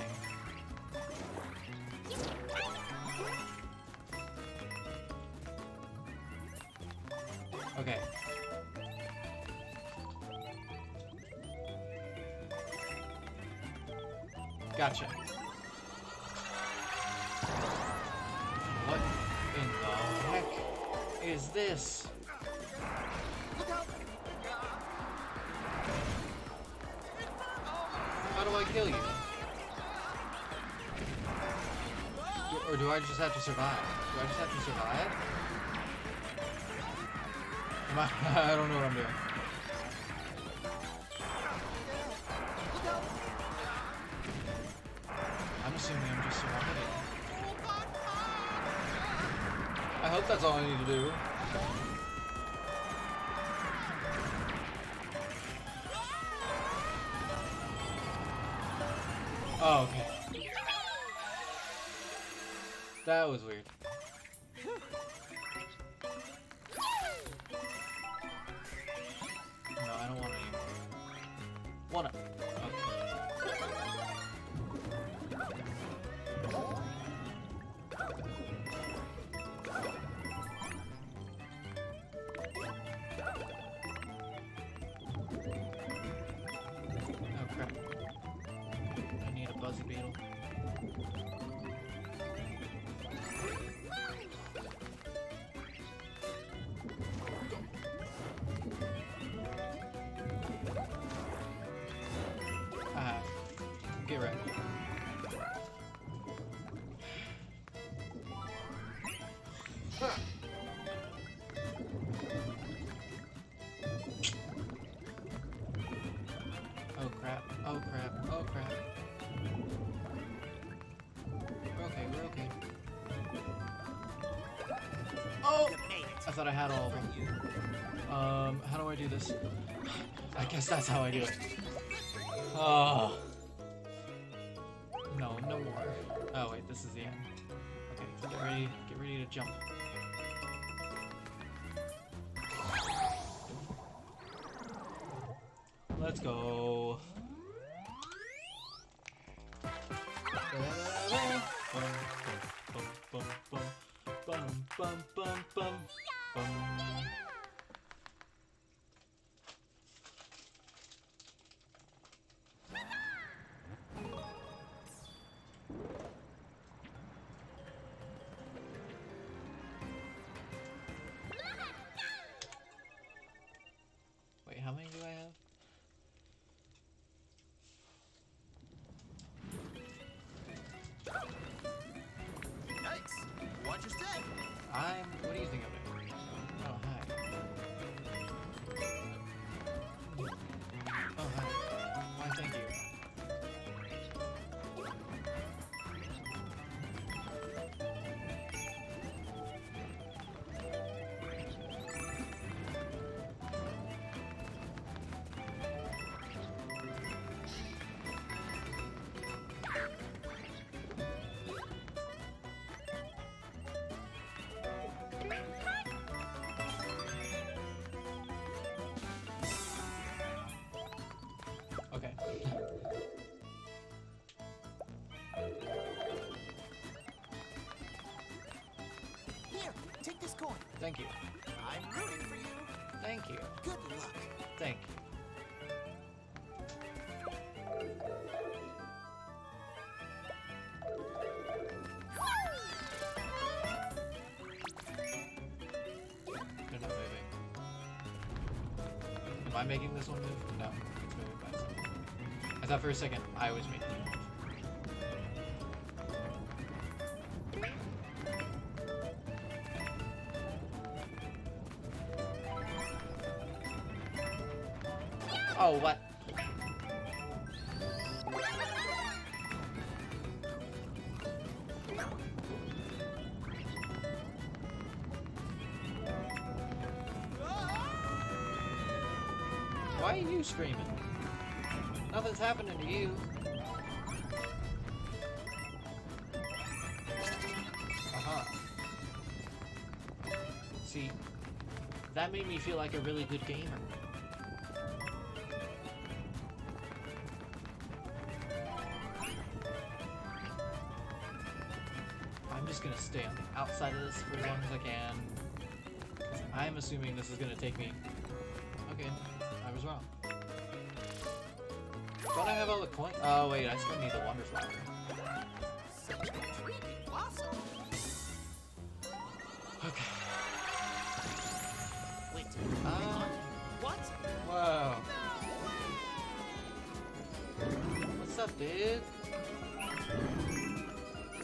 Survive? Do I just have to survive? I, I don't know what I'm doing. Thought I had all of them. Um, how do I do this? I guess that's how I do it. Oh. No, no more. Oh wait, this is the end. Okay, get ready, get ready to jump. Let's go. Take this coin. Thank you. I'm rooting for you. Thank you. Good luck. Thank you. They're not moving. Am I making this one move? No, it's moving by itself. I thought for a second I was making happening to you. Uh-huh. See, that made me feel like a really good gamer. I'm just gonna stay on the outside of this for as long as I can. I'm assuming this is gonna take me. I all the coins? Oh wait, I still need the Wonder Flower. Okay. Wait. Ah. What? Wow. What's up, dude?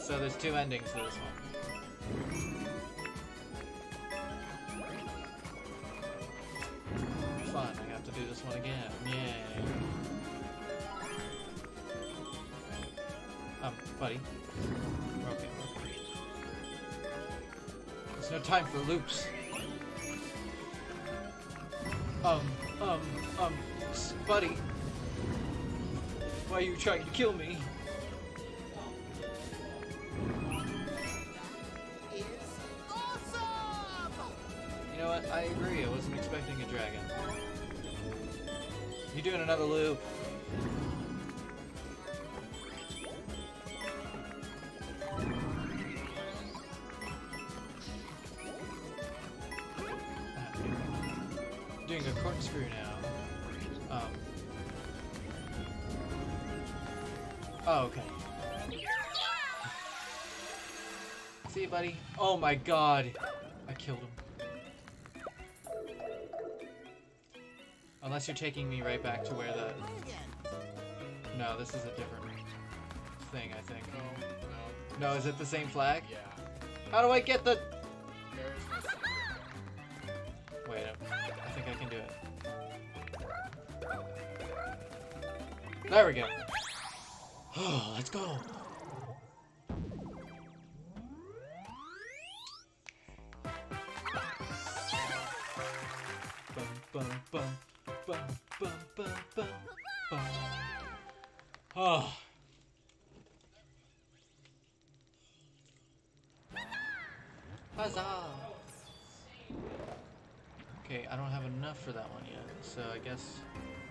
So there's two endings to this one. Loops. Um, um, um, buddy. Why are you trying to kill me? Corkscrew now. Um. Oh, okay. See you, buddy. Oh my god. I killed him. Unless you're taking me right back to where the... Again. No, this is a different thing, I think. No, no. No, is it the same flag? Yeah. How do I get the... There There we go. Oh, let's go. Oh. Huzzah! Okay, I don't have enough for that one yet, so I guess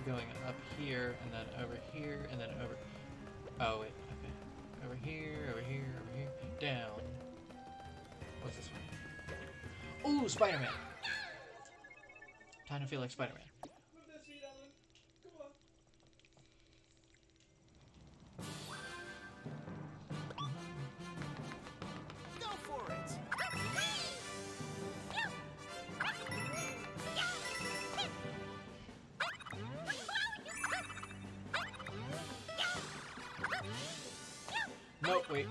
going up here and then over here and then over. Oh wait, okay. Over here, over here, over here, down. What's this one? Ooh, Spider-Man. Time to feel like Spider-Man. Wait.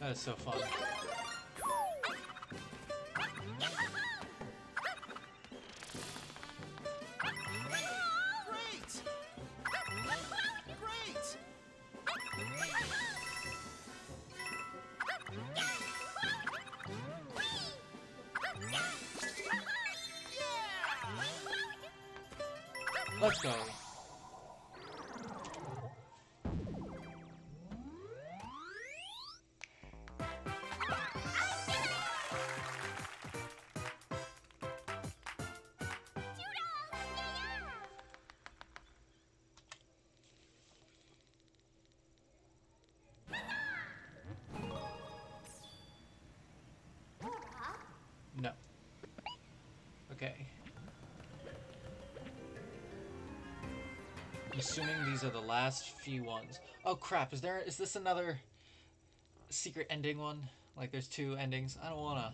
That is so fun. Great! Great! Let's go. Assuming these are the last few ones. Oh crap, is there is this another secret ending one? Like there's two endings? I don't wanna.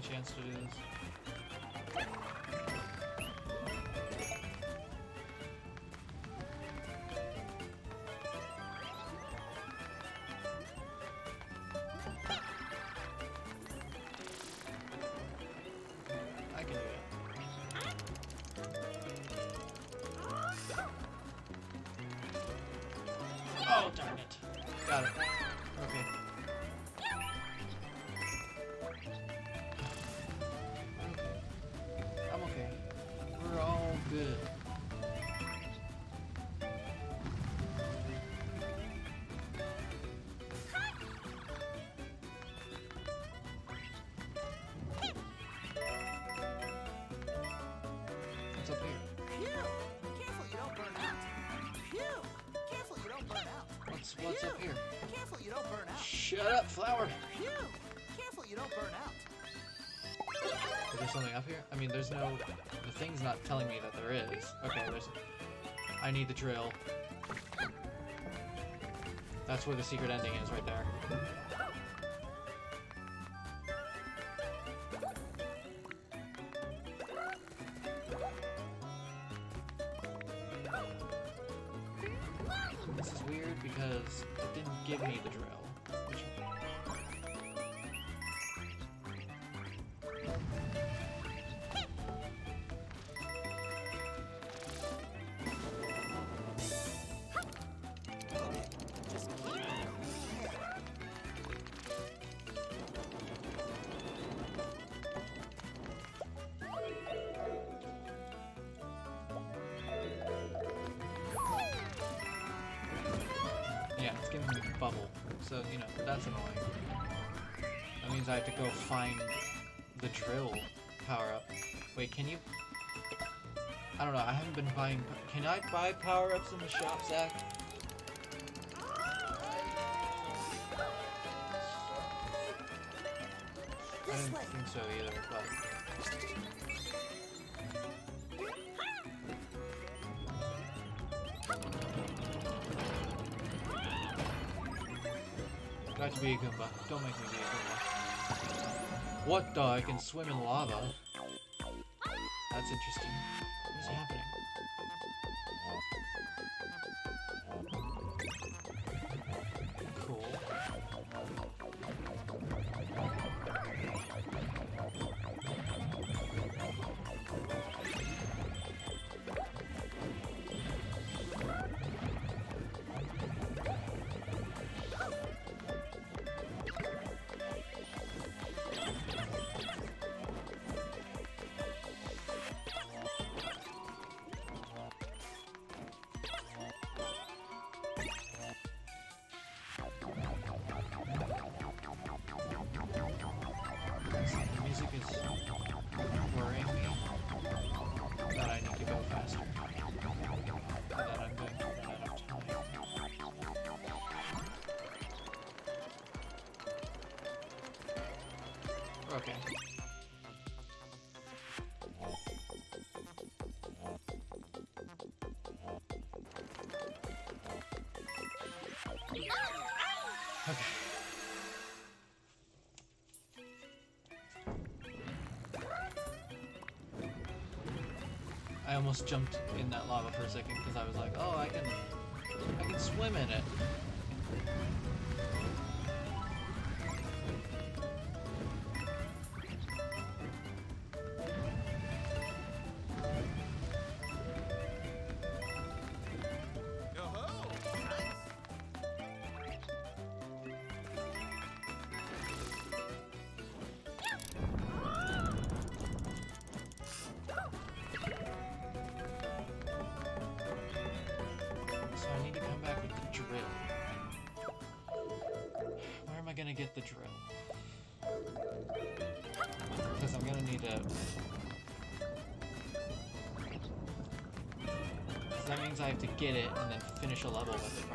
Chance to do this? Up here? Phew! Careful you don't burn out. Phew! Careful you don't burn out. What's what's up here? Careful you don't burn out. Shut up, flower. Phew! Careful you don't burn out. Is there something up here? I mean, there's no. The thing's not telling me that there is. Okay, there's. I need the drill. That's where the secret ending is, right there. Drill power-up. Wait, can you... I don't know, I haven't been buying... Can I buy power-ups in the shop, Zach? I didn't think so either, but... Got to be a Goomba. Don't make me be a Goomba. What the? I can swim in lava. Almost jumped in that lava for a second because I was like, oh, I can, I can swim in it. The drill? Because I'm gonna need to. Because that means I have to get it and then finish a level with it,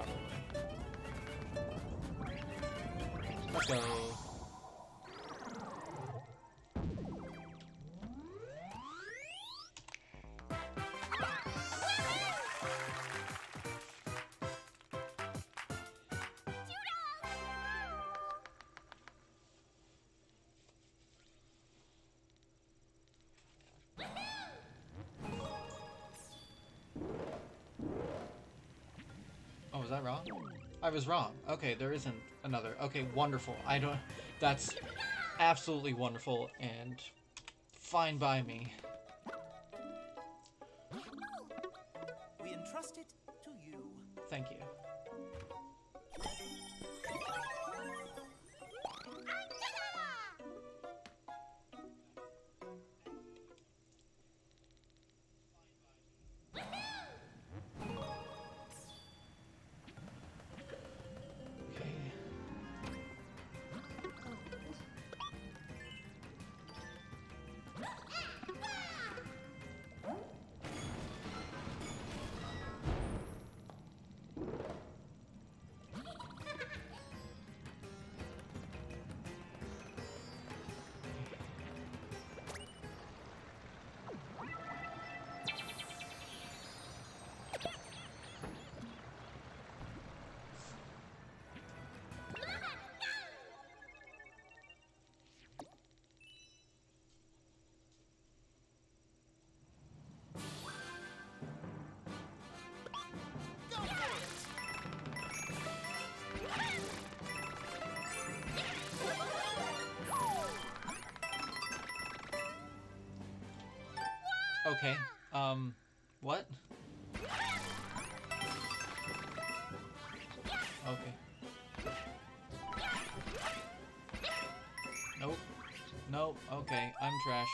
was that wrong? I was wrong. Okay, there isn't another. Okay, wonderful. I don't. That's absolutely wonderful and fine by me. Okay, I'm trash.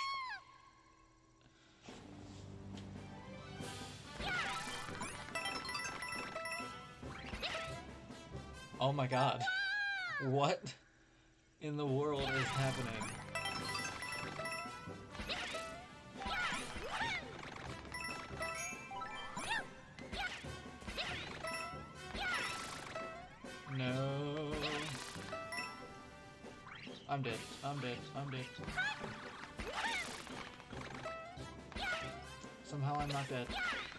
Oh my god. What in the world is happening? No. I'm dead. I'm dead. I'm dead. Somehow I'm not dead.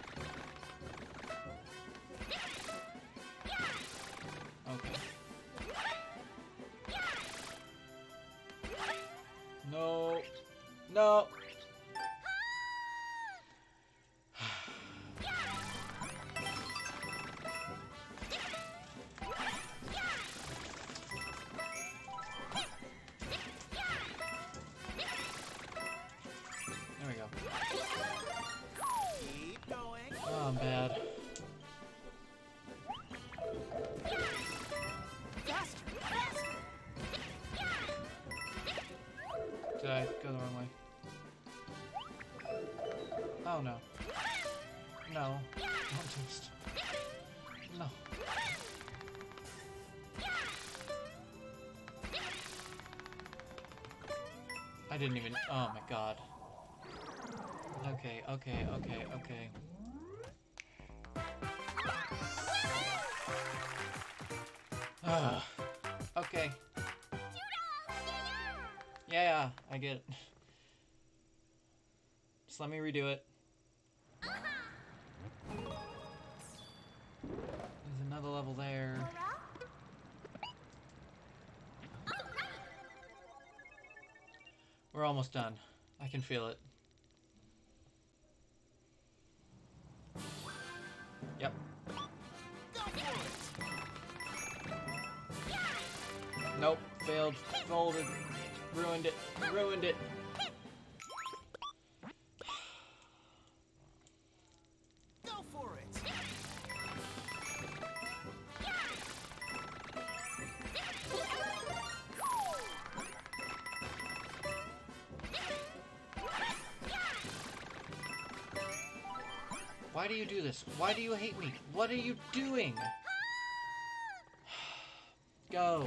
I didn't even. Oh my god. Okay, okay, okay, okay. Ah. okay. Yeah, yeah, I get it. Just let me redo it. Almost done. I can feel it. Why do you do this? Why do you hate me? What are you doing? Go.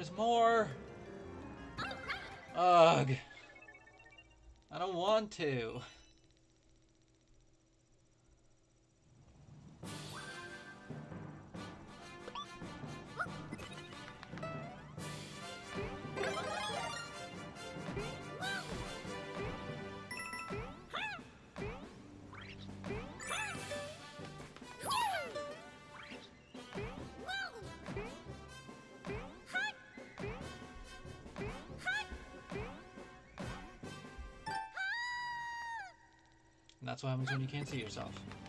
There's more. Ugh. I don't want to. That's what happens when you can't see yourself.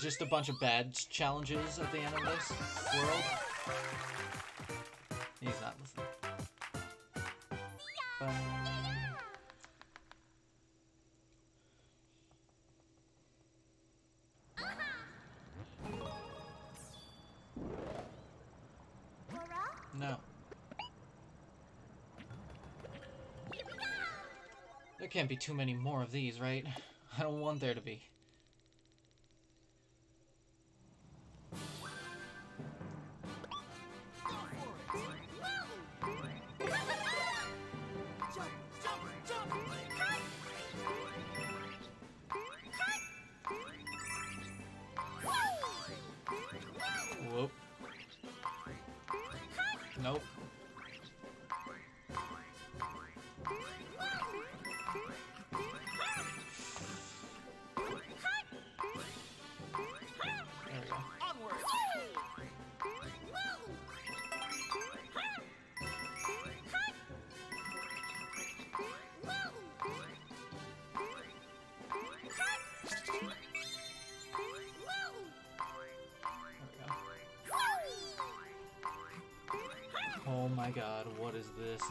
There's just a bunch of bad challenges at the end of this world. He's not listening. Bum. No. There can't be too many more of these, right? I don't want there to be.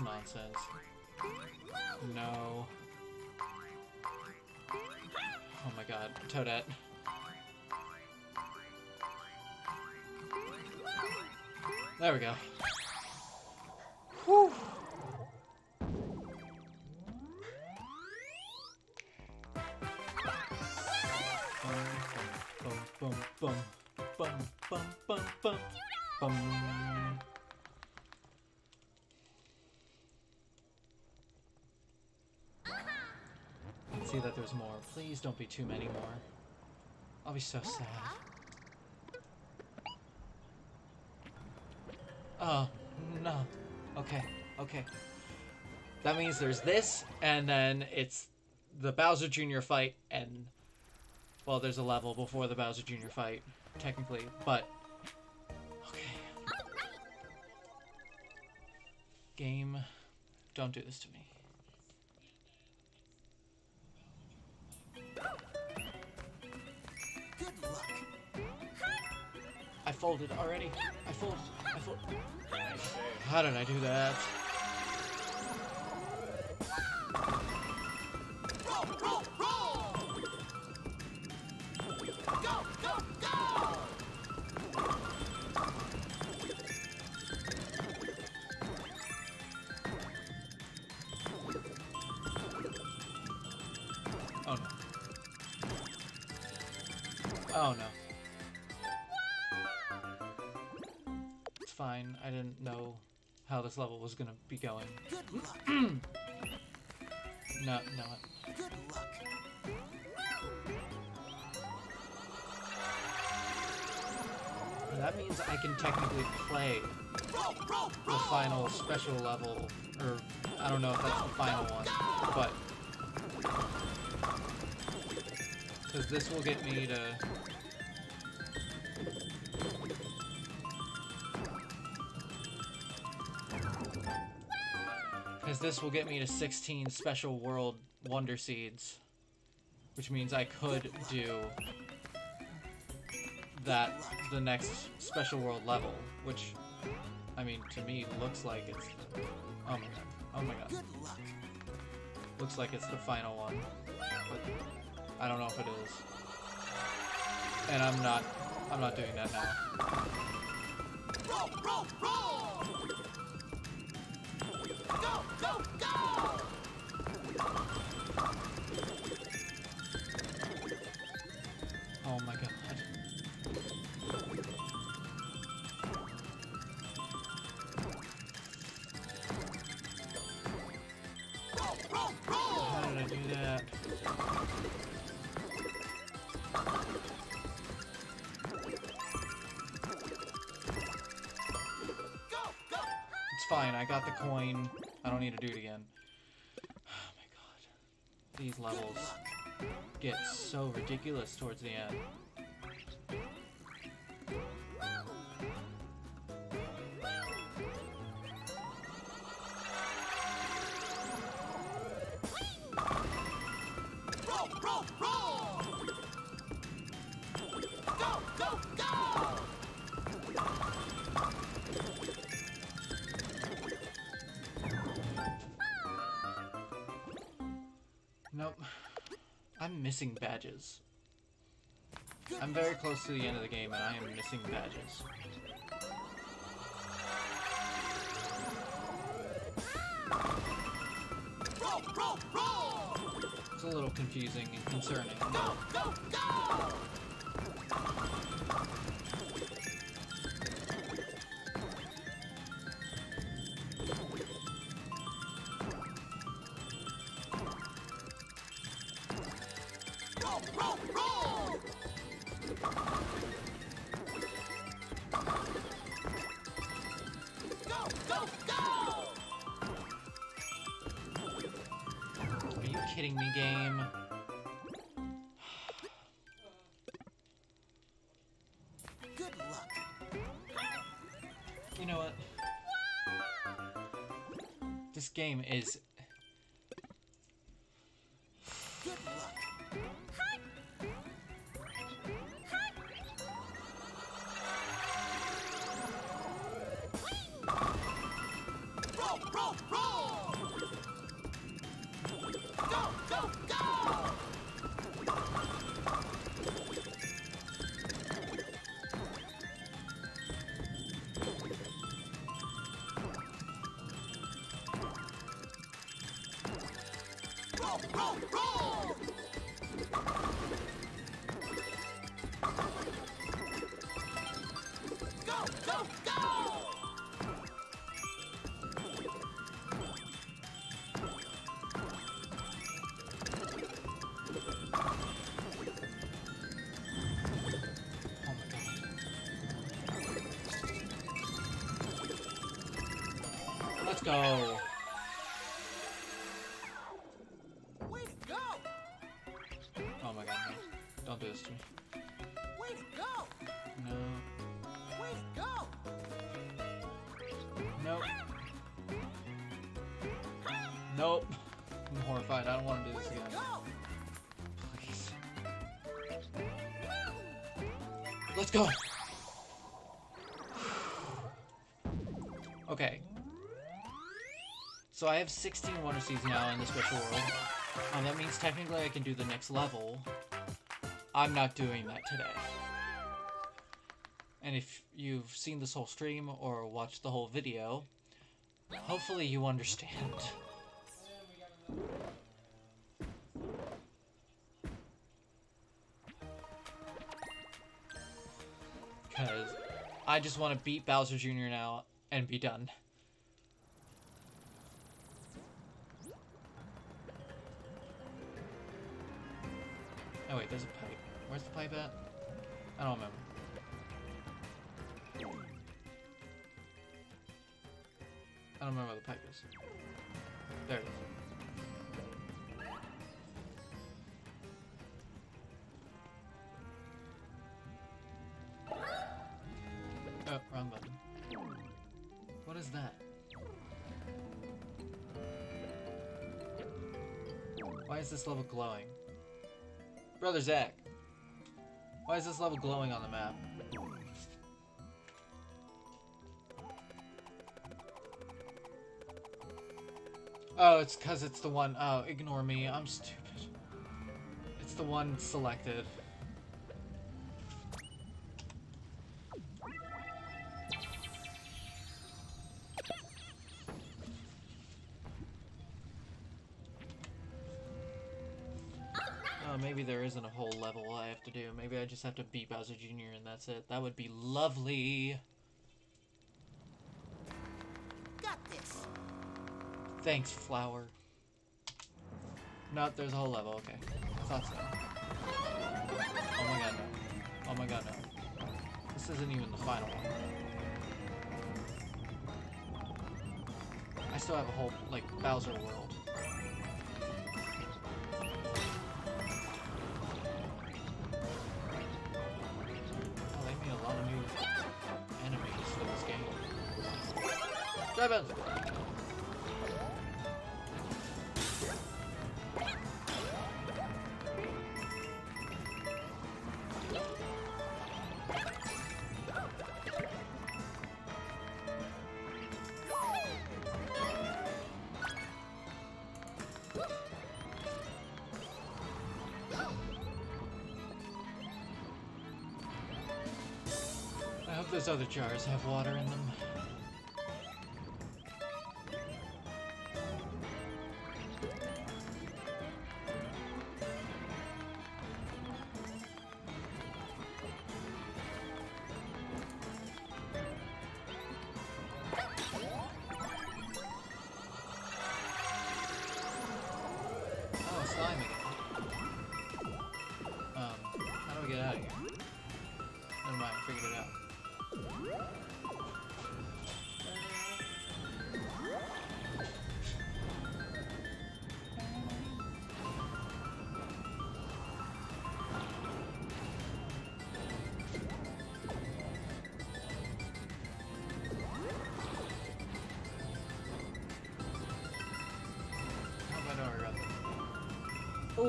Nonsense? No. Oh my god, Toadette. There we go. Whew. Please don't be too many more. I'll be so sad. Oh, no. Okay, okay. That means there's this, and then it's the Bowser Jr. fight, and. Well, there's a level before the Bowser Jr. fight, technically, but. Okay. Game, don't do this to me. Folded already. I folded. I folded. How did I do that? This level was gonna be going. Good luck. No, no. Good luck. That means I can technically play the final special level, or I don't know if that's the final one, but because this will get me to. Because this will get me to 16 special world wonder seeds, which means I could do that the next special world level, which I mean to me looks like it's oh my god oh my god Good luck. looks like it's the final one, but I don't know if it is, and I'm not I'm not doing that now. Roll, roll, roll! Oh my god. How did I do that? It's fine. I got the coin. Don't need to do it again. Oh my god. These levels get so ridiculous towards the end. Badges. I'm very close to the end of the game and I am missing badges. Roll, roll, roll! It's a little confusing and concerning. Go, go, go! Kidding me, game? Good luck. You know what? This game is go. Way to go! Oh my god, no. Don't do this to me. Way to go! No. Way to go! Nope. Nope. I'm horrified. I don't want to do this again. go! Please. Let's go. So I have 16 Wonder Seeds now in the special world. That means technically I can do the next level. I'm not doing that today. And if you've seen this whole stream or watched the whole video, hopefully you understand. Because I just want to beat Bowser Jr. now and be done. Where's the pipe at? I don't remember. I don't remember the pipe is. There it is. Oh, wrong button. What is that? Why is this level glowing? Brother Zach, why is this level glowing on the map? Oh, it's because it's the one. Oh, ignore me. I'm stupid. It's the one selected. Oh, maybe there isn't a whole level I have to do. Maybe I just have to beat Bowser Jr. and that's it. That would be lovely. Got this. Thanks, Flower. No, there's a whole level. Okay. Thought so. Oh my god, no. Oh my god, no. This isn't even the final one. I still have a whole, like, Bowser world. Seven. I hope those other jars have water in them.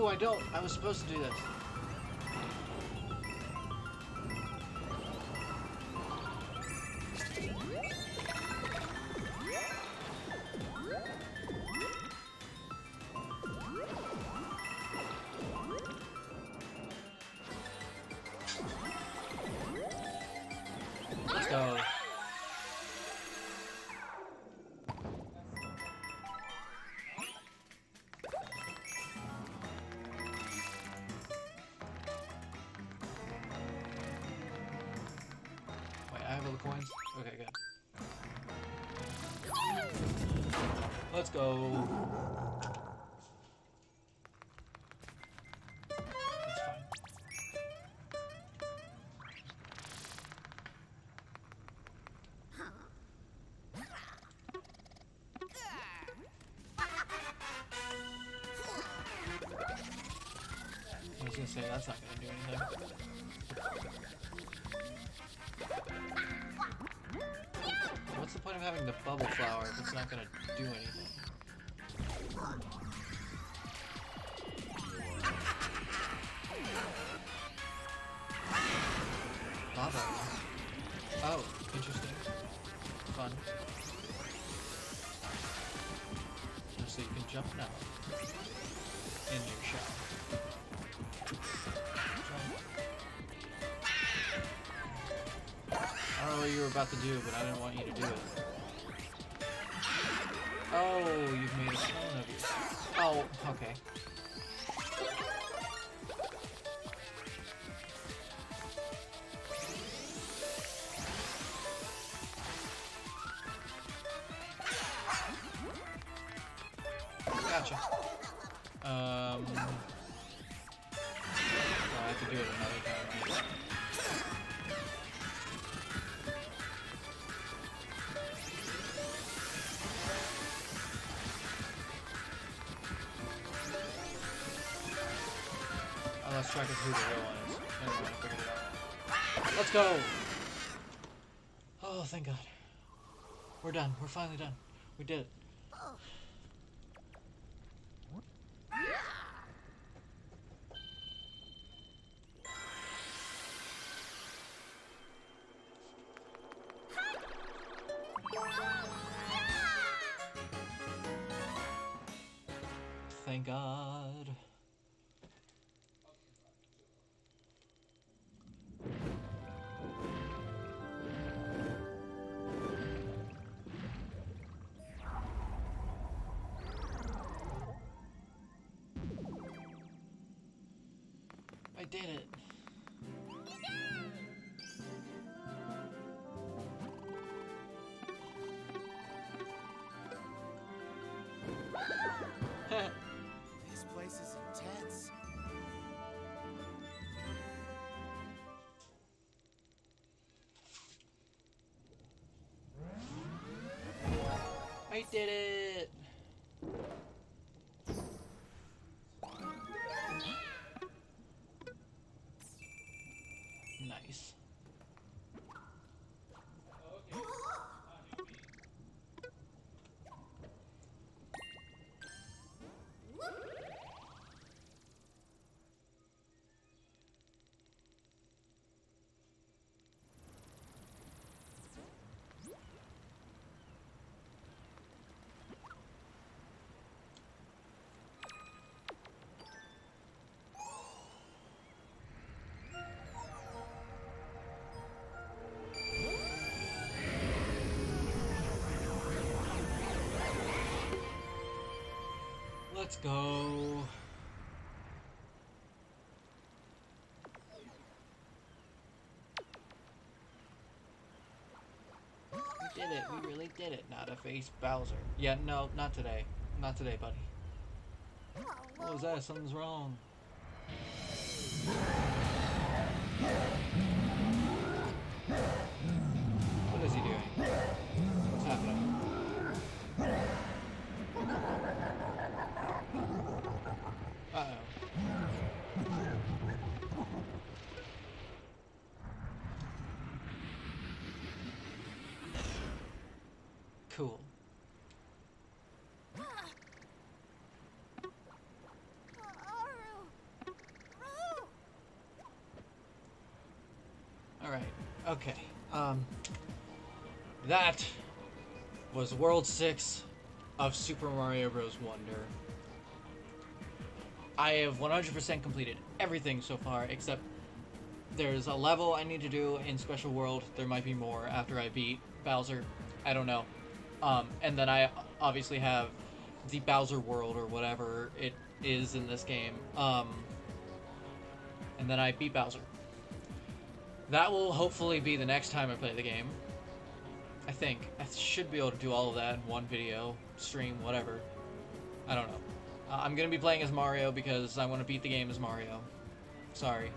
Oh, I don't. I was supposed to do this. Go. I was gonna say that's not gonna do anything. What's the point of having the bubble flower if it's not gonna do anything? Now. In your shell. I don't know what you were about to do, but I didn't want you to do it. Who the real one is. I figured it out. Let's go! Oh, thank God. We're done. We're finally done. We did it. Did it. This place is intense. I did it! Let's go. We did it. We really did it. Not a face Bowser. Yeah, no, not today. Not today, buddy. What was that? Something's wrong. Okay. Um, that was World 6 of Super Mario Bros. Wonder. I have 100% completed everything so far, except there's a level I need to do in Special World. There might be more after I beat Bowser. I don't know. Um, and then I obviously have the Bowser World or whatever it is in this game. Um, and then I beat Bowser. That will hopefully be the next time I play the game. I think. I should be able to do all of that in one video, stream, whatever. I don't know. Uh, I'm going to be playing as Mario because I want to beat the game as Mario. Sorry.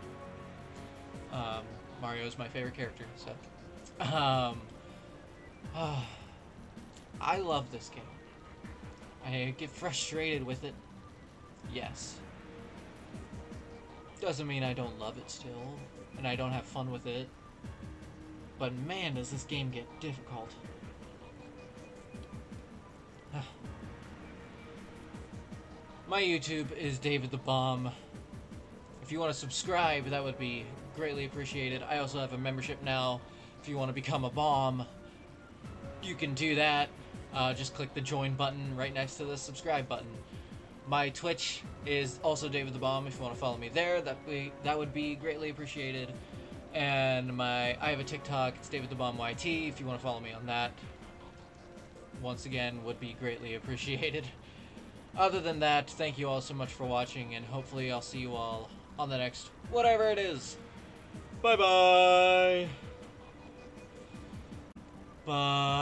Um, Mario is my favorite character, so. Um, I love this game. I get frustrated with it. Yes. Doesn't mean I don't love it still, and I don't have fun with it. But man, does this game get difficult. My YouTube is David the Baum. If you want to subscribe, that would be greatly appreciated. I also have a membership now. If you want to become a bomb, you can do that. Uh, just click the join button right next to the subscribe button. My Twitch is also David the Baum. If you want to follow me there, that be that would be greatly appreciated. And my I have a TikTok. It's David the Baum YT. If you want to follow me on that, once again, would be greatly appreciated. Other than that, thank you all so much for watching, and hopefully I'll see you all on the next whatever it is. Bye bye. Bye.